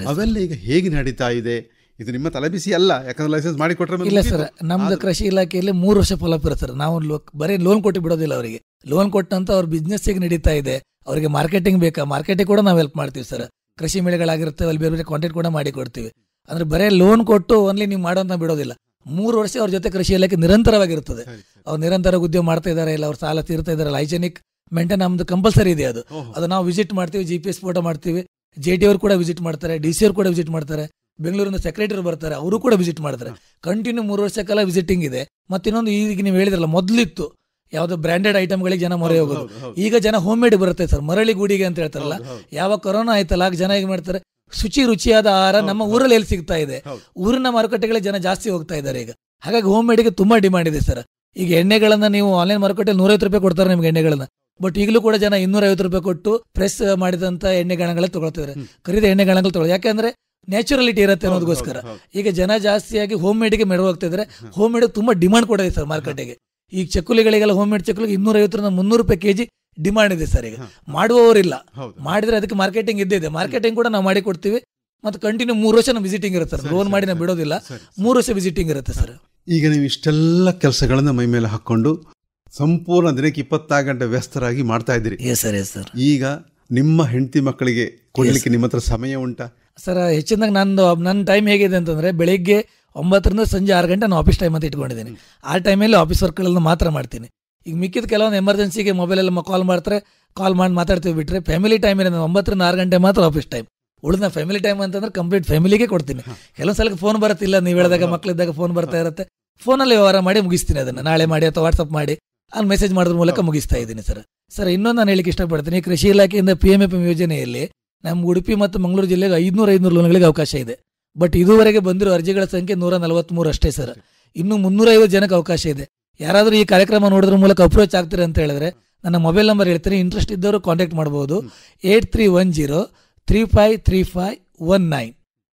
ಅವೆಲ್ಲ ಈಗ ಹೇಗೆ ನಡೀತಾ ಇದೆ? ಇದು ನಿಮ್ಮ ತಲೆಬಿಸಿ ಅಲ್ಲ ಯಾಕಂದ್ರೆ ಲೈಸೆನ್ಸ್ ಮಾಡಿ ಕೊಟ್ಟರೆ ಇಲ್ಲ. ಸರ್ ನಮ್ದು ಕೃಷಿ ಇಲಾಖೆಯಲ್ಲಿ ಮೂರು ವರ್ಷ ಫಲಪ್ ಇರುತ್ತೆ ಸರ್. ನಾವು ಬರೀ ಲೋನ್ ಕೊಟ್ಟು ಬಿಡೋದಿಲ್ಲ ಅವರಿಗೆ. ಲೋನ್ ಕೊಟ್ಟಂತ ಅವ್ರ ಬಿಸ್ನೆಸ್ ಹೇಗೆ ನಡೀತಾ ಇದೆ. ಅವರಿಗೆ ಮಾರ್ಕೆಟಿಂಗ್ ಬೇಕಾ? ಮಾರ್ಕೆಟಿಂಗ್ ಕೂಡ ನಾವು ಹೆಲ್ಪ್ ಮಾಡ್ತೀವಿ ಸರ್. ಕೃಷಿ ಮೇಳೆಗಳಾಗಿರುತ್ತೆ ಅಲ್ಲಿ ಬೇರೆ ಬೇರೆ ಕಾಂಟ್ಯಾಕ್ಟ್ ಕೂಡ ಮಾಡಿ ಕೊಡ್ತೀವಿ. ಅಂದ್ರೆ ಬರೇ ಲೋನ್ ಕೊಟ್ಟು ಓನ್ಲಿ ನೀವು ಮಾಡೋಂತ ಬಿಡೋದಿಲ್ಲ. ಮೂರು ವರ್ಷ ಅವ್ರ ಜೊತೆ ಕೃಷಿ ಇಲಾಖೆ ನಿರಂತರವಾಗಿರ್ತದೆ. ಅವ್ರು ನಿರಂತರ ಉದ್ಯೋಗ ಮಾಡ್ತಾ ಇದಾರೆ ಇಲ್ಲ ಅವ್ರ ಸಾಲ ತೀರ್ತಾ ಇದಾರೆ ಹೈಜೆನಿಕ್ ಮೇಂಟೈನ್ ನಮ್ದು ಕಂಪಲ್ಸರಿ ಇದೆ ಅದು. ಅದ ಅದು ನಾವು ವಿಸಿಟ್ ಮಾಡ್ತೀವಿ ಜಿ ಪಿ ಎಸ್ ಫೋಟೋ ಮಾಡ್ತೀವಿ. ಜೆ ಟಿ ಅವ್ರು ಕೂಡ ವಿಸಿಟ್ ಮಾಡ್ತಾರೆ ಡಿ ಸಿ ಅವ್ರು ಕೂಡ ವಿಸಿಟ್ ಮಾಡ್ತಾರೆ. ಬೆಂಗಳೂರಿನ ಸೆಕ್ರೆಟರಿ ಬರ್ತಾರೆ ಅವರು ಕೂಡ ವಿಸಿಟ್ ಮಾಡ್ತಾರೆ ಕಂಟಿನ್ಯೂ ಮೂರು ವರ್ಷ ಕಾಲ ವಿಸಿಟಿಂಗ್ ಇದೆ. ಮತ್ತೆ ಇನ್ನೊಂದು ಈಗ ನೀವು ಹೇಳಿದ್ರಲ್ಲ ಮೊದಲಿತ್ತು. ಯಾವುದೋ ಬ್ರಾಂಡೆಡ್ ಐಟಮ್ಗಳಿಗೆ ಜನ ಮೊರೆ ಹೋಗೋದು. ಈಗ ಜನ ಹೋಮ್ ಮೇಡ್ ಬರುತ್ತೆ ಸರ್ ಮರಳಿ ಗೂಡಿಗೆ ಅಂತ ಹೇಳ್ತಾರಲ್ಲ. ಯಾವ ಕೊರೋನಾ ಆಯ್ತಲ್ಲ ಆಗ ಜನ ಈಗ ಮಾಡ್ತಾರೆ ಶುಚಿ ರುಚಿಯಾದ ಆಹಾರ ನಮ್ಮ ಊರಲ್ಲಿ ಎಲ್ಲಿ ಸಿಗ್ತಾ ಇದೆ? ಊರಿನ ಮಾರುಕಟ್ಟೆಗಳಿಗೆ ಜನ ಜಾಸ್ತಿ ಹೋಗ್ತಾ ಇದ್ದಾರೆ ಈಗ. ಹಾಗಾಗಿ ಹೋಮ್ ಮೇಡ್ಗೆ ತುಂಬಾ ಡಿಮಾಂಡ್ ಇದೆ ಸರ್. ಈಗ ಎಣ್ಣೆಗಳನ್ನ ನೀವು ಆನ್ಲೈನ್ ಮಾರುಕಟ್ಟೆ ನೂರೈವತ್ತು ರೂಪಾಯಿ ಕೊಡ್ತಾರೆ ನಿಮ್ಗೆ ಎಣ್ಣೆಗಳನ್ನ. ಬಟ್ ಈಗಲೂ ಕೂಡ ಜನ ಇನ್ನೂರ ಐವತ್ತು ರೂಪಾಯಿ ಕೊಟ್ಟು ಪ್ರೆಸ್ ಮಾಡಿದಂತ ಎಣ್ಣೆಗಣಗಳ ತಗೊಳ್ತಿದ್ದಾರೆ ಎಣ್ಣೆ ಗಣಗಳ ತಗೊಳ್ಳಿ ಯಾಕಂದ್ರೆ ನ್ಯಾಚುರಲಿಟಿ ಇರುತ್ತೆ ಅನ್ನೋದಕ್ಕೋಸ್ಕರ. ಈಗ ಜನ ಜಾಸ್ತಿಯಾಗಿ ಹೋಮ್ ಮೇಡ್ಗೆ ಮೆಡ್ ಹೋಗ್ತಾ ಇದ್ದಾರೆ ಹೋಮ್. ಮೇಡ್ ತುಂಬಾ ಡಿಮಾಂಡ್ ಕೂಡ ಇದೆ ಸರ್ ಮಾರ್ಕೆಟ್ಗೆ ಈಗ ಚಕ್ಕುಲಿಗಳಿಗೆಲ್ಲ ಹೋಮ್ ಮೇಡ್ ಚಕ್ಕುಲಿಗೆ ಇನ್ನೂರ ಐವತ್ತರಿಂದ ಮುನ್ನೂರು ರೂಪಾಯಿ ಕೆಜಿ ಡಿಮಾಂಡ್ ಇದೆ ಸರ್ ಈಗ. ಮಾಡುವವರಿಲ್ಲ. ಮಾಡಿದ್ರೆ ಅದಕ್ಕೆ ಮಾರ್ಕೆಟಿಂಗ್ ಇದ್ದೇ ಇದೆ. ಮಾರ್ಕೆಟಿಂಗ್ ಕೂಡ ನಾವು ಮಾಡಿ ಕೊಡ್ತೀವಿ. ಮತ್ತೆ ಕಂಟಿನ್ಯೂ ಮೂರು ವರ್ಷ ನಾವು ವಿಸಿಟಿಂಗ್ ಇರುತ್ತೆ ಸರ್. ಲೋನ್ ಮಾಡಿ ನಾವು ಬಿಡೋದಿಲ್ಲ. ಮೂರು ವರ್ಷ ವಿಸಿಟಿಂಗ್ ಇರುತ್ತೆ ಸರ್. ಈಗ ನೀವು ಇಷ್ಟೆಲ್ಲ ಕೆಲಸಗಳನ್ನ ಮೈ ಮೇಲೆ ಹಾಕೊಂಡು ಸಂಪೂರ್ಣ ದಿನಕ್ಕೆ ಇಪ್ಪತ್ನಾಲ್ಕು ಗಂಟೆ ವ್ಯಸ್ತರಾಗಿ ಮಾಡ್ತಾ ಇದ್ದೀರಿ. ಎಸ್ ಸರ್ ಎಸ್ ಸರ್ ಈಗ ನಿಮ್ಮ ಹೆಂಡತಿ ಮಕ್ಕಳಿಗೆ ಕೊಡಲಿಕ್ಕೆ ನಿಮ್ಮ ಹತ್ರ ಸಮಯ ಉಂಟಾ? ಸರ್ ಹೆಚ್ಚಿನಾಗ ನಂದು ನನ್ನ ಟೈಮ್ ಹೇಗಿದೆ ಅಂತಂದ್ರೆ ಬೆಳಿಗ್ಗೆ ಒಂಬತ್ತರಿಂದ ಸಂಜೆ ಆರು ಗಂಟೆ ನಾನು ಆಫೀಸ್ ಟೈಮ್ ಅಂತ ಇಟ್ಕೊಂಡಿದ್ದೀನಿ. ಆ ಟೈಮಲ್ಲಿ ಆಫೀಸ್ ವರ್ಕ್ಗಳನ್ನು ಮಾತ್ರ ಮಾಡ್ತೀನಿ. ಈಗ ಮಿಕ್ಕಿದ ಕೆಲವೊಂದು ಎಮರ್ಜೆನ್ಸಿಗೆ ಮೊಬೈಲಲ್ಲಿ ಕಾಲ್ ಮಾಡ್ತಾರೆ ಕಾಲ್ ಮಾಡಿ ಮಾತಾಡ್ತೀವಿ ಬಿಟ್ಟರೆ ಫ್ಯಾಮಿಲಿ ಟೈಮ್ ಏನಿದೆ ಒಂಬತ್ತರಿಂದ ಆರು ಗಂಟೆ ಮಾತ್ರ ಆಫೀಸ್ ಟೈಮ್ ಉಳಿದ ಫ್ಯಾಮಿಲಿ ಟೈಮ್ ಅಂತಂದ್ರೆ ಕಂಪ್ಲೀಟ್ ಫ್ಯಾಮಿಲಿಗೆ ಕೊಡ್ತೀನಿ. ಕೆಲವೊಂದು ಸಲ ಫೋನ್ ಬರುತ್ತಿಲ್ಲ ನೀವು ಹೇಳಿದಾಗ ಮಕ್ಕಳಿದ್ದಾಗ ಫೋನ್ ಬರ್ತಾ ಇರುತ್ತೆ. ಫೋನಲ್ಲಿ ವ್ಯವಹಾರ ಮಾಡಿ ಮುಗಿಸ್ತೀನಿ ಅದನ್ನು. ನಾಳೆ ಮಾಡಿ ಅಥವಾ ವಾಟ್ಸಪ್ ಮಾಡಿ. ಅಲ್ಲಿ ಮೆಸೇಜ್ ಮಾಡೋದ್ರ ಮೂಲಕ ಮುಗಿಸ್ತಾ ಇದ್ದೀನಿ ಸರ್ ಸರ್ ಇನ್ನೊಂದು ನಾನು ಹೇಳಿಕ್ಕೆ ಇಷ್ಟಪಡ್ತೀನಿ ಕೃಷಿ ಇಲಾಖೆಯಿಂದ ಪಿ ಎಂ ಎಫ್ ಎಂ ಯೋಜನೆಯಲ್ಲಿ ನಮ್ಮ ಉಡುಪಿ ಮತ್ತು ಮಂಗಳೂರು ಜಿಲ್ಲೆಗೆ ಐದುನೂರ ಐದುನೂರು ಲೋನ್ಗಳಿಗೆ ಅವಕಾಶ ಇದೆ. ಬಟ್ ಇದುವರೆಗೆ ಬಂದಿರೋ ಅರ್ಜಿಗಳ ಸಂಖ್ಯೆ ನೂರ ನಲವತ್ಮೂರು ಅಷ್ಟೇ ಸರ್ ಇನ್ನು ಮುನ್ನೂರೈವತ್ತು ಜನಕ್ಕೆ ಅವಕಾಶ ಇದೆ. ಯಾರಾದರೂ ಈ ಕಾರ್ಯಕ್ರಮ ನೋಡೋದ್ರ ಮೂಲಕ ಅಪ್ರೋಚ್ ಆಗ್ತೀರಾ ಅಂತ ಹೇಳಿದ್ರೆ ನನ್ನ ಮೊಬೈಲ್ ನಂಬರ್ ಹೇಳ್ತೀನಿ. ಇಂಟ್ರೆಸ್ಟ್ ಇದ್ದವರು ಕಾಂಟ್ಯಾಕ್ಟ್ ಮಾಡ್ಬೋದು. Eight three one zero three five three five one nine.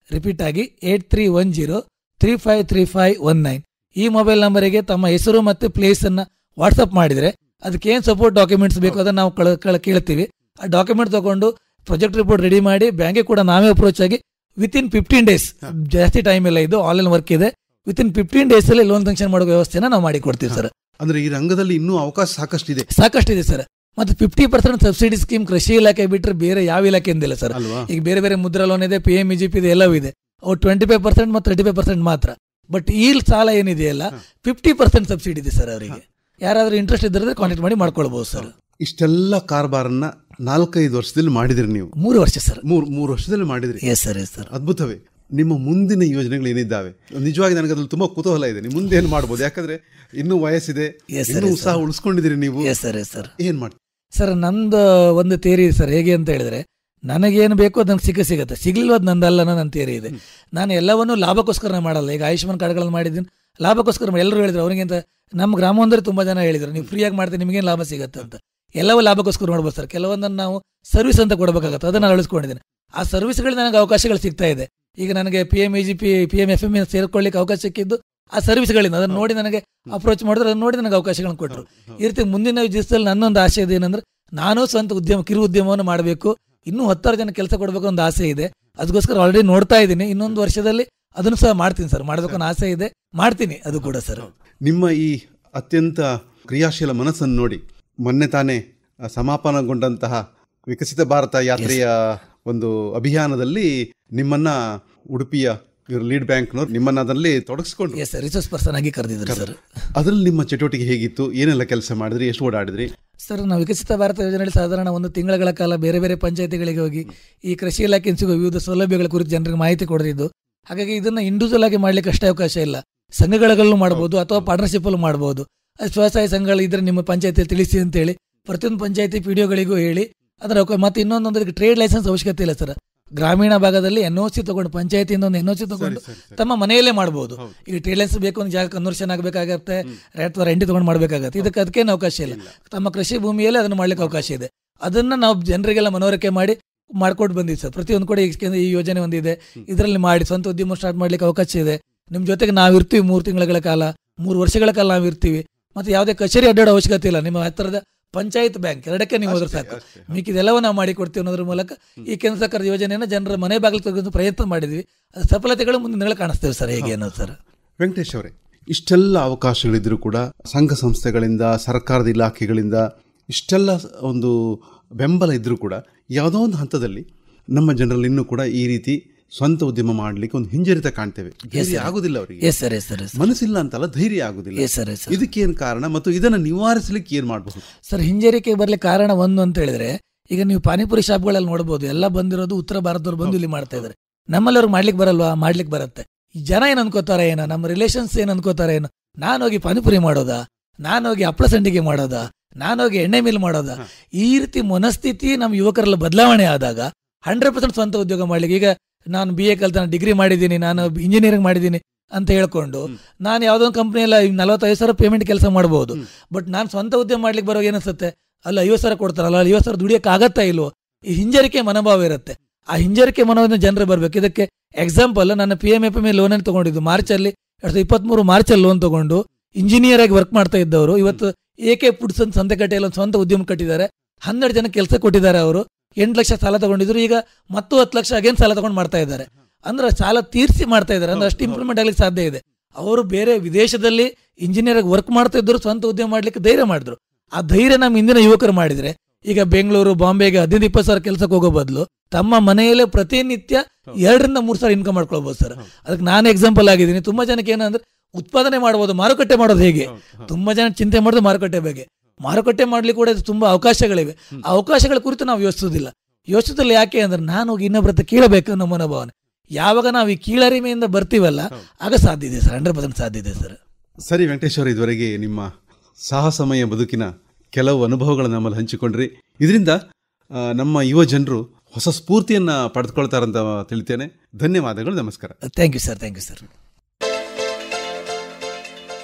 Repeat ಆಗಿ eight three one zero three five three five one nine. ಈ ಮೊಬೈಲ್ ನಂಬರಿಗೆ ತಮ್ಮ ಹೆಸರು ಮತ್ತು ಪ್ಲೇಸ್ ಅನ್ನ ವಾಟ್ಸಪ್ ಮಾಡಿದರೆ ಅದಕ್ಕೆ ಏನು ಸಪೋರ್ಟ್ ಡಾಕ್ಯುಮೆಂಟ್ಸ್ ಬೇಕು ಅದನ್ನ ನಾವು ಕಳ ಕಳ ಕೇಳ್ತೀವಿ. ಆ ಡಾಕ್ಯುಮೆಂಟ್ ತೊಗೊಂಡು ಪ್ರೊಜೆಕ್ಟ್ ರಿಪೋರ್ಟ್ ರೆಡಿ ಮಾಡಿ ಬ್ಯಾಂಕಿಗೆ ಕೂಡ ನಾವೇ ಅಪ್ರೋಚ್ ಆಗಿ ವಿತ್ ಇನ್ ಫಿಫ್ಟೀನ್ ಡೇಸ್ ಜಾಸ್ತಿ ಟೈಮ್ ಇಲ್ಲ ಇದು ಆನ್ಲೈನ್ ವರ್ಕ್ ಇದೆ. ವಿತಿನ್ ಇನ್ ಫಿಫ್ಟೀನ್ ಡೇಸ್ ಅಲ್ಲಿ ಲೋನ್ ಸ್ಯಾಂಕ್ಷನ್ ಮಾಡೋ ವ್ಯವಸ್ಥೆನ ನಾವು ಮಾಡಿ ಕೊಡ್ತೀವಿ ಸರ್. ಅಂದ್ರೆ ಈ ರಂಗದಲ್ಲಿ ಇನ್ನೂ ಅವಕಾಶ ಸಾಕಷ್ಟು ಇದೆ ಸಾಕಷ್ಟು ಇದೆ ಸರ್. ಮತ್ತೆ ಫಿಫ್ಟಿ ಪರ್ಸೆಂಟ್ ಸಬ್ಸಿಡಿ ಸ್ಕೀಮ್ ಕೃಷಿ ಇಲಾಖೆ ಬಿಟ್ಟರೆ ಬೇರೆ ಯಾವ ಇಲಾಖೆಯಿಂದಿಲ್ಲ ಸರ್. ಈಗ ಬೇರೆ ಬೇರೆ ಮುದ್ರಾ ಲೋನ್ ಇದೆ ಪಿ ಎಂ ಇ ಇದೆ ಎಲ್ಲವೂ ಇದೆ. ಅವು ಟ್ವೆಂಟಿ ಫೈವ್ ಪರ್ಸೆಂಟ್ ಮತ್ತು ತರ್ಟಿ ಫೈವ್ ಪರ್ಸೆಂಟ್ ಮಾತ್ರ. ಬಟ್ ಈ ಸಾಲ ಏನಿದೆಯಲ್ಲ ಫಿಫ್ಟಿ ಪರ್ಸೆಂಟ್ ಸಬ್ಸಿಡಿ ಇದೆ ಸರ್ ಅವರಿಗೆ. ಯಾರಾದ್ರೂ ಇಂಟ್ರೆಸ್ಟ್ ಇದ್ದರೆ ಕಾಂಟ್ಯಾಕ್ಟ್ ಮಾಡಿ ಮಾಡ್ಕೊಳ್ಬಹುದು ಸರ್ ಇಷ್ಟೆಲ್ಲ ಕಾರ್ಬಾರನ್ನ ನಾಲ್ಕೈದು ವರ್ಷದಲ್ಲಿ ಮಾಡಿದ್ರಿ ನೀವು. ಮೂರು ವರ್ಷ ಸರ್ ಮೂರು ಮೂರು ವರ್ಷದಲ್ಲಿ ಮಾಡಿದ್ರಿ. ಎಸ್ ಸರ್ ಎಸ್ ಸರ್ ಅದ್ಭುತವೇ. ನಿಮ್ಮ ಮುಂದಿನ ಯೋಜನೆಗಳು ಏನಿದ್ದಾವೆ? ನಿಜವಾಗಿ ನನಗೆ ಅದ್ರಲ್ಲಿ ತುಂಬಾ ಕುತೂಹಲ ಇದೆ. ನೀವು ಮುಂದೆ ಏನು ಮಾಡ್ಬೋದು? ಯಾಕಂದ್ರೆ ಇನ್ನೂ ವಯಸ್ಸಿದೆ. ಇನ್ನೂ ಉತ್ಸಾಹ. ಉಳಿಸ್ಕೊಂಡಿದ್ದೀರಿ ನೀವು. ಎಸ್ ಸರ್ ಎಸ್ ಸರ್ ಏನ್ ಮಾಡಿ ಸರ್ ನಂದು ಒಂದು ತೇರಿ ಸರ್ ಹೇಗೆ ಅಂತ ಹೇಳಿದ್ರೆ ನನಗೇನು ಬೇಕೋ ಅದು ನಂಗೆ ಸಿಕ್ಕ ಸಿಗುತ್ತೆ. ಸಿಗ್ಲಿಲ್ವ ಅದು ನಂದಲ್ಲ ನನ್ನ ತೇರಿ ಇದೆ. ನಾನು ಎಲ್ಲವನ್ನೂ ಲಾಭಕ್ಕೋಸ್ಕರ ಮಾಡಲ್ಲ. ಈಗ ಆಯುಷ್ಮಾನ್ ಕಾರ್ಡ್ಗಳನ್ನು ಮಾಡಿದ್ದೀನಿ. ಲಾಭಕ್ಕೋಸ್ಕರ ಎಲ್ಲರೂ ಹೇಳಿದ್ರು. ಅವ್ರಿಗೆ ಅಂತ ನಮ್ಮ ಗ್ರಾಮವೊಂದರೆ ತುಂಬ ಜನ ಹೇಳಿದ್ರು. ನೀವು ಫ್ರೀಯಾಗಿ ಮಾಡ್ತೀನಿ ನಿಮಗೇನು ಲಾಭ ಸಿಗುತ್ತೆ ಅಂತ. ಎಲ್ಲವೂ ಲಾಭಕ್ಕೋಸ್ಕರ ನೋಡ್ಬೋದು ಸರ್. ಕೆಲವೊಂದನ್ನು ನಾವು ಸರ್ವಿಸ್ ಅಂತ ಕೊಡಬೇಕಾಗತ್ತೆ. ಅದನ್ನು ನಾನು ಅಳಿಸ್ಕೊಂಡಿದ್ದೀನಿ. ಆ ಸರ್ವಿಸ್ಗಳು ನನಗೆ ಅವಕಾಶಗಳು ಸಿಗ್ತಾ ಇದೆ. ಈಗ ನನಗೆ P M E G P P M F M ಸೇರ್ಕೊಳ್ಳಿಕ್ಕೆ ಅವಕಾಶ ಸಿಕ್ಕಿದ್ದು ಆ ಸರ್ವಿಸ್ಗಳಿಂದ ಅದನ್ನು ನೋಡಿ ನನಗೆ ಅಪ್ರೋಚ್ ಮಾಡಿದ್ರೆ. ಅದನ್ನು ನೋಡಿ ನನಗೆ ಅವಕಾಶಗಳನ್ನು ಕೊಟ್ಟರು ಈ ರೀತಿ ಮುಂದಿನ ದಿವಸದಲ್ಲಿ ನನ್ನೊಂದು ಆಸೆ ಇದೆ ಏನಂದ್ರೆ ನಾನು ಸ್ವಂತ ಉದ್ಯಮ ಕಿರು ಉದ್ಯಮವನ್ನು ಮಾಡಬೇಕು. ಇನ್ನೂ ಹತ್ತಾರು ಜನ ಕೆಲಸ ಕೊಡಬೇಕು ಒಂದು ಆಸೆ ಇದೆ. ಅದಕ್ಕೋಸ್ಕರ ಆಲ್ರೆಡಿ ನೋಡ್ತಾ ಇದ್ದೀನಿ. ಇನ್ನೊಂದು ವರ್ಷದಲ್ಲಿ ಅದನ್ನು ಸಹ ಮಾಡ್ತೀನಿ ಸರ್. ಮಾಡಬೇಕು ಆಸೆ ಇದೆ. ಮಾಡ್ತೀನಿ. ಅದು ಕೂಡ ಸರ್. ನಿಮ್ಮ ಈ ಅತ್ಯಂತ ಕ್ರಿಯಾಶೀಲ ಮನಸ್ಸನ್ನು ನೋಡಿ ಮೊನ್ನೆ ತಾನೇ ಸಮಾಪನಗೊಂಡಂತಹ ವಿಕಸಿತ ಭಾರತ ಯಾತ್ರೆಯ ಒಂದು ಅಭಿಯಾನದಲ್ಲಿ ನಿಮ್ಮನ್ನ ಉಡುಪಿಯ ಇವರು ಲೀಡ್ ಬ್ಯಾಂಕ್ನವ್ರು ನಿಮ್ಮನ್ನ ಅದರಲ್ಲಿ ತೊಡಗಿಸ್ಕೊಂಡು ಎಸ್ ಸರ್ ರಿಸೋರ್ಸ್ ಪರ್ಸನ್ ಆಗಿ ಕರೆದಿದ್ರು ಸರ್ ಅದರಲ್ಲಿ ನಿಮ್ಮ ಚಟುವಟಿಕೆ ಹೇಗಿತ್ತು? ಏನೆಲ್ಲ ಕೆಲಸ ಮಾಡಿದ್ರಿ? ಎಷ್ಟು ಓಡಾಡಿದ್ರಿ? ಸರ್ ನಾವು ವಿಕಸಿತ ಭಾರತ ಯೋಜನೆಯಲ್ಲಿ ಸಾಧಾರಣ ಒಂದು ತಿಂಗಳ ಕಾಲ ಬೇರೆ ಬೇರೆ ಪಂಚಾಯತಿಗಳಿಗೆ ಹೋಗಿ ಈ ಕೃಷಿ ಇಲಾಖೆ ಸಿಗುವ ವಿವಿಧ ಸೌಲಭ್ಯಗಳ ಕುರಿತು ಜನರಿಗೆ ಮಾಹಿತಿ ಕೊಡದಿದ್ದು ಹಾಗಾಗಿ ಇದನ್ನ ಇಂಡಿವಿಜುವಲ್ ಆಗಿ ಮಾಡ್ಲಿಕ್ಕೆ ಅಷ್ಟೇ ಅವಕಾಶ ಇಲ್ಲ. ಸಂಘಗಳಲ್ಲೂ ಮಾಡಬಹುದು ಅಥವಾ ಪಾರ್ಟ್ನರ್ಶಿಪ್ ಅಲ್ಲೂ ಮಾಡಬಹುದು ಸ್ವಸಹಾಯ ಸಂಘಗಳು ಇದ್ರೆ ನಿಮ್ಮ ಪಂಚಾಯತಿಯಲ್ಲಿ ತಿಳಿಸಿ ಅಂತ ಹೇಳಿ ಪ್ರತಿಯೊಂದು ಪಂಚಾಯತಿ ಪಿ ಡಿಒಗಳಿಗೂ ಹೇಳಿ ಅದರ ಮತ್ತೆ ಇನ್ನೊಂದೊಂದು ಟ್ರೇಡ್ ಲೈಸೆನ್ಸ್ ಅವಶ್ಯಕತೆ ಇಲ್ಲ ಸರ್. ಗ್ರಾಮೀಣ ಭಾಗದಲ್ಲಿ ಎನ್ ಒ ಸಿ ತಗೊಂಡು ಪಂಚಾಯತಿಯಿಂದ ಒಂದು ಎನ್ ಒ ಸಿ ತಗೊಂಡು. ತಮ್ಮ ಮನೆಯಲ್ಲೇ ಮಾಡಬಹುದು ಹೌದು. ಈಗ ಟ್ರೇಡ್ ಲೈಸೆನ್ಸ್ ಬೇಕು ಒಂದು ಜಾಗ ಕನ್ವರ್ಷನ್ ಆಗಬೇಕಾಗತ್ತೆ ಅಥವಾ ರೆಂಟ್ ತಗೊಂಡು ಮಾಡಬೇಕಾಗತ್ತೆ. ಇದಕ್ಕೆ ಅದಕ್ಕೇನು ಅವಕಾಶ ಇಲ್ಲ. ತಮ್ಮ ಕೃಷಿ ಭೂಮಿಯಲ್ಲಿ ಅದನ್ನು ಮಾಡ್ಲಿಕ್ಕೆ ಅವಕಾಶ ಇದೆ. ಅದನ್ನ ನಾವು ಜನರಿಗೆಲ್ಲ ಮನವರಿಕೆ ಮಾಡಿ ಮಾಡ್ಕೊಂಡು ಬಂದಿದ್ದು ಸರ್. ಪ್ರತಿಯೊಂದು ಕೂಡ ಈ ಯೋಜನೆ ಒಂದಿದೆ. ಇದರಲ್ಲಿ ಮಾಡಿ ಸ್ವಂತ ಉದ್ಯಮ ಸ್ಟಾರ್ಟ್ ಮಾಡ್ಲಿಕ್ಕೆ ಅವಕಾಶ ಇದೆ. ನಿಮ್ಮ ಜೊತೆಗೆ ನಾವು ಇರ್ತೀವಿ ಮೂರು ತಿಂಗಳ ಕಾಲ ಮೂರು ವರ್ಷಗಳ ಕಾಲ ನಾವು ಇರ್ತೀವಿ. ಮತ್ತೆ ಯಾವುದೇ ಕಚೇರಿ ಅಡ್ಡಾಡೋ ಅವಶ್ಯಕತೆ ಇಲ್ಲ. ನಿಮ್ಮ ಹತ್ತಿರದ ಪಂಚಾಯತ್ ಬ್ಯಾಂಕ್ ಎರಡಕ್ಕೆ ನೀವು ಹೋದ್ರೆ ಸಾಕು. ಮೀಕ್ ಮಿಕ್ಕಿದೆಲ್ಲವೂ ನಾವು ಮಾಡಿಕೊಡ್ತೀವಿ ಅನ್ನೋದ್ರ ಮೂಲಕ ಈ ಕೇಂದ್ರ ಸರ್ಕಾರದ ಯೋಜನೆಯನ್ನು ಜನರ ಮನೆ ಬಾಗಿಲು ತೆಗೆದು ಪ್ರಯತ್ನ ಮಾಡಿದ್ವಿ. ಅದು ಸಫಲತೆಗಳು ಮುಂದಿನ ಕಾಣಿಸ್ತೇವೆ ಸರ್. ಹೇಗೆ ಅನ್ನೋದು ಸರ್. ವೆಂಕಟೇಶ್ ಅವರೇ ಇಷ್ಟೆಲ್ಲ ಅವಕಾಶಗಳಿದ್ರು ಕೂಡ ಸಂಘ ಸಂಸ್ಥೆಗಳಿಂದ ಸರ್ಕಾರದ ಇಲಾಖೆಗಳಿಂದ ಇಷ್ಟೆಲ್ಲ ಒಂದು ಬೆಂಬಲ ಇದ್ದರೂ ಕೂಡ ಯಾವುದೋ ಒಂದು ಹಂತದಲ್ಲಿ ನಮ್ಮ ಜನರಲ್ಲಿ ಇನ್ನೂ ಕೂಡ ಈ ರೀತಿ ಸ್ವಂತ ಉದ್ಯಮ ಮಾಡಲಿಕ್ಕೆ ಒಂದು ಹಿಂಜರಿತ ಕಾಣ್ತೇವೆ. ಧೈರ್ಯ ಆಗುದಿಲ್ಲ ಅವರಿಗೆ. ಎಸ್ ಸರ್ ಎಸ್ ಸರ್ ಮನಸ್ಸಿಲ್ಲ ಅಂತಲ್ಲ ಧೈರ್ಯ ಆಗುದಿಲ್ಲ. ಇದಕ್ಕೇನು ಕಾರಣ? ಮತ್ತು ಇದನ್ನು ನಿವಾರಿಸಲಿಕ್ಕೆ ಏನು ಮಾಡಬಹುದು? ಸರ್ ಹಿಂಜರಿಕೆ ಬರಲಿಕ್ಕೆ ಕಾರಣ ಒಂದು ಅಂತ ಹೇಳಿದ್ರೆ ಈಗ ನೀವು ಪಾನಿಪುರಿ ಶಾಪ್ಗಳಲ್ಲಿ ನೋಡಬಹುದು ಎಲ್ಲ ಬಂದಿರೋದು ಉತ್ತರ ಭಾರತದವ್ರು ಬಂದು ಇಲ್ಲಿ ಮಾಡ್ತಾ ಇದ್ದಾರೆ. ನಮ್ಮಲ್ಲಿ ಅವ್ರು ಮಾಡ್ಲಿಕ್ಕೆ ಬರಲ್ವಾ? ಮಾಡ್ಲಿಕ್ಕೆ ಬರುತ್ತೆ. ಜನ ಏನು ಅನ್ಕೋತಾರೆ ಏನೋ ನಮ್ಮ ರಿಲೇಷನ್ಸ್ ಏನು ಅನ್ಕೋತಾರೆ ಏನು ನಾನು ಹೋಗಿ ಪಾನಿಪುರಿ ಮಾಡೋದಾ? ನಾನು ಹೋಗಿ ಅಪ್ಪಳ ಸಂಡಿಗೆ ಮಾಡೋದಾ? ನಾನು ಹೋಗಿ ಎಣ್ಣೆ ಮಿಲ್ ಮಾಡೋದ. ಈ ರೀತಿ ಮನಸ್ಥಿತಿ ನಮ್ಮ ಯುವಕರಲ್ಲಿ ಬದಲಾವಣೆ ಆದಾಗ ಹಂಡ್ರೆಡ್ ಪರ್ಸೆಂಟ್ ಸ್ವಂತ ಉದ್ಯೋಗ ಮಾಡ್ಲಿಕ್ಕೆ ಈಗ ನಾನು ಬಿ ಎ ಕಲ್ತ ಡಿಗ್ರಿ ಮಾಡಿದ್ದೀನಿ ನಾನು ಇಂಜಿನಿಯರಿಂಗ್ ಮಾಡಿದ್ದೀನಿ ಅಂತ ಹೇಳ್ಕೊಂಡು ನಾನು ಯಾವುದೋ ಒಂದು ಕಂಪ್ನಿಯಲ್ಲ ನಲವತ್ತೈದು ಸಾವಿರ ಪೇಮೆಂಟ್ ಕೆಲಸ ಮಾಡಬಹುದು ಬಟ್ ನಾನು ಸ್ವಂತ ಉದ್ಯಮ ಮಾಡ್ಲಿಕ್ಕೆ ಬರೋ ಏನಿಸುತ್ತೆ? ಅಲ್ಲ ಐವತ್ತು ಸಾವಿರ ಕೊಡ್ತಾರಲ್ಲ ಅಲ್ಲಿ ಐವತ್ತು ಸಾವಿರ ದುಡಿಯಕ್ಕೆ ಆಗತ್ತಾ ಇಲ್ವೋ? ಈ ಹಿಂಜರಿಕೆ ಮನೋಭಾವ ಇರುತ್ತೆ. ಆ ಹಿಂಜರಿಕೆ ಮನೋಭಾವ ಜನರು ಬರಬೇಕು. ಇದಕ್ಕೆ ಎಕ್ಸಾಂಪಲ್ ನನ್ನ P M F M loan ಅನ್ನು ತಗೊಂಡಿದ್ದು ಮಾರ್ಚ್ ಅಲ್ಲಿ ಎರಡ್ ಸಾವಿರದ ಇಪ್ಪತ್ತ್ಮೂರು ಮಾರ್ಚ್ ಅಲ್ಲಿ ಲೋನ್ ತಗೊಂಡು ಇಂಜಿನಿಯರ್ ಆಗಿ ವರ್ಕ್ ಮಾಡ್ತಾ ಇದ್ದವರು. ಇವತ್ತು ಎ ಕೆ ಫುಡ್ಸ್ ಅಂತ ಸಂತೆಕಟ್ಟೆಯಲ್ಲಿ ಒಂದು ಸ್ವಂತ ಉದ್ಯಮ ಕಟ್ಟಿದ್ದಾರೆ. ಹನ್ನೆರಡು ಜನ ಕೆಲಸ ಕೊಟ್ಟಿದ್ದಾರೆ ಅವರು. ಎಂಟು ಲಕ್ಷ ಸಾಲ ತಗೊಂಡಿದ್ರು. ಈಗ ಮತ್ತು ಹತ್ತು ಲಕ್ಷ ಅಗೇನ್ ಸಾಲ ತಗೊಂಡು ಮಾಡ್ತಾ ಇದ್ದಾರೆ. ಅಂದ್ರೆ ಸಾಲ ತೀರಿಸಿ ಮಾಡ್ತಾ ಇದ್ದಾರೆ. ಅಂದ್ರೆ ಅಷ್ಟು ಇಂಪ್ರೂವ್ಮೆಂಟ್ ಆಗ್ಲಿಕ್ಕೆ ಸಾಧ್ಯ ಇದೆ. ಅವರು ಬೇರೆ ವಿದೇಶದಲ್ಲಿ ಇಂಜಿನಿಯರ್ ಆಗಿ ವರ್ಕ್ ಮಾಡ್ತಾ ಇದ್ರು ಸ್ವಂತ ಉದ್ಯಮ ಮಾಡ್ಲಿಕ್ಕೆ ಧೈರ್ಯ ಮಾಡಿದ್ರು. ಆ ಧೈರ್ಯ ನಮ್ಮ ಇಂದಿನ ಯುವಕರು ಮಾಡಿದ್ರೆ. ಈಗ ಬೆಂಗಳೂರು ಬಾಂಬೆಗೆ ಹದಿನೈದು ಇಪ್ಪತ್ತು ಸಾವಿರ ಕೆಲಸಕ್ಕೆ ಹೋಗೋ ಬದಲು ತಮ್ಮ ಮನೆಯಲ್ಲೇ ಪ್ರತಿನಿತ್ಯ ಎರಡರಿಂದ ಮೂರು ಸಾವಿರ ಇನ್ಕಮ್ ಮಾಡ್ಕೊಳ್ಬೋದು ಸರ್. ಅದಕ್ಕೆ ನಾನು ಎಕ್ಸಾಂಪಲ್ ಆಗಿದ್ದೀನಿ. ತುಂಬಾ ಜನಕ್ಕೆ ಏನಂದ್ರೆ ಉತ್ಪಾದನೆ ಮಾಡಬಹುದು ಮಾರುಕಟ್ಟೆ ಮಾಡೋದು ಹೇಗೆ? ತುಂಬಾ ಜನ ಚಿಂತೆ ಮಾಡೋದು ಮಾರುಕಟ್ಟೆ ಬಗ್ಗೆ. ಮಾರುಕಟ್ಟೆ ಮಾಡಲಿಕ್ಕೆ ಕೂಡ ತುಂಬಾ ಅವಕಾಶಗಳಿವೆ. ಆ ಅವಕಾಶಗಳ ಕುರಿತು ನಾವು ಯೋಚಿಸೋದಿಲ್ಲ ಯೋಚಿಸೋದಿಲ್ಲ ಯಾಕೆ ಅಂದ್ರೆ ನಾನು ಹೋಗಿ ಇನ್ನೊಬ್ಬರ ಹತ್ರ ಕೇಳಬೇಕು ಅನ್ನೋ ಮನೋಭಾವನೆ. ಯಾವಾಗ ನಾವು ಈ ಕೀಳರಿಮೆಯಿಂದ ಬರ್ತೀವಲ್ಲ ಆಗ ಸಾಧ್ಯ ಇದೆ ಸರ್ ಹಂಡ್ರೆಡ್ ಪರ್ಸೆಂಟ್ ಸಾಧ್ಯ ಇದೆ ಸರ್. ಸರಿ ವೆಂಕಟೇಶ್ವರ ಇದುವರೆಗೆ ನಿಮ್ಮ ಸಾಹಸಮಯ ಬದುಕಿನ ಕೆಲವು ಅನುಭವಗಳನ್ನು ನಮ್ಮಲ್ಲಿ ಹಂಚಿಕೊಂಡ್ರಿ. ಇದರಿಂದ ನಮ್ಮ ಯುವ ಜನರು ಹೊಸ ಸ್ಫೂರ್ತಿಯನ್ನು ಪಡೆದುಕೊಳ್ತಾರಂತ ತಿಳಿತೇನೆ. ಧನ್ಯವಾದಗಳು ನಮಸ್ಕಾರ. Thank you sir thank you sir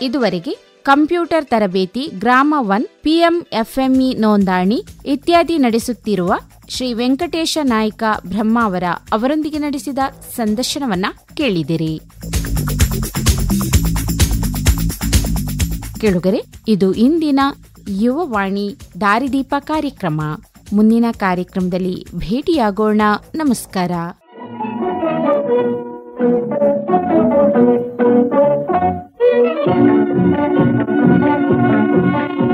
ಇದುವರೆಗೆ ಕಂಪ್ಯೂಟರ್ ತರಬೇತಿ ಗ್ರಾಮ ಒನ್ ಪಿಎಂಎಫ್ಎಂಇ ನೋಂದಣಿ ಇತ್ಯಾದಿ ನಡೆಸುತ್ತಿರುವ ಶ್ರೀ ವೆಂಕಟೇಶ ನಾಯ್ಕ ಬ್ರಹ್ಮಾವರ ಅವರೊಂದಿಗೆ ನಡೆಸಿದ ಸಂದರ್ಶನವನ್ನ ಕೇಳಿದಿರಿ. ಕೇಳುಗರೆ, ಇದು ಇಂದಿನ ಯುವವಾಣಿ ದಾರಿದೀಪ ಕಾರ್ಯಕ್ರಮ. ಮುಂದಿನ ಕಾರ್ಯಕ್ರಮದಲ್ಲಿ ಭೇಟಿಯಾಗೋಣ. ನಮಸ್ಕಾರ. Thank you.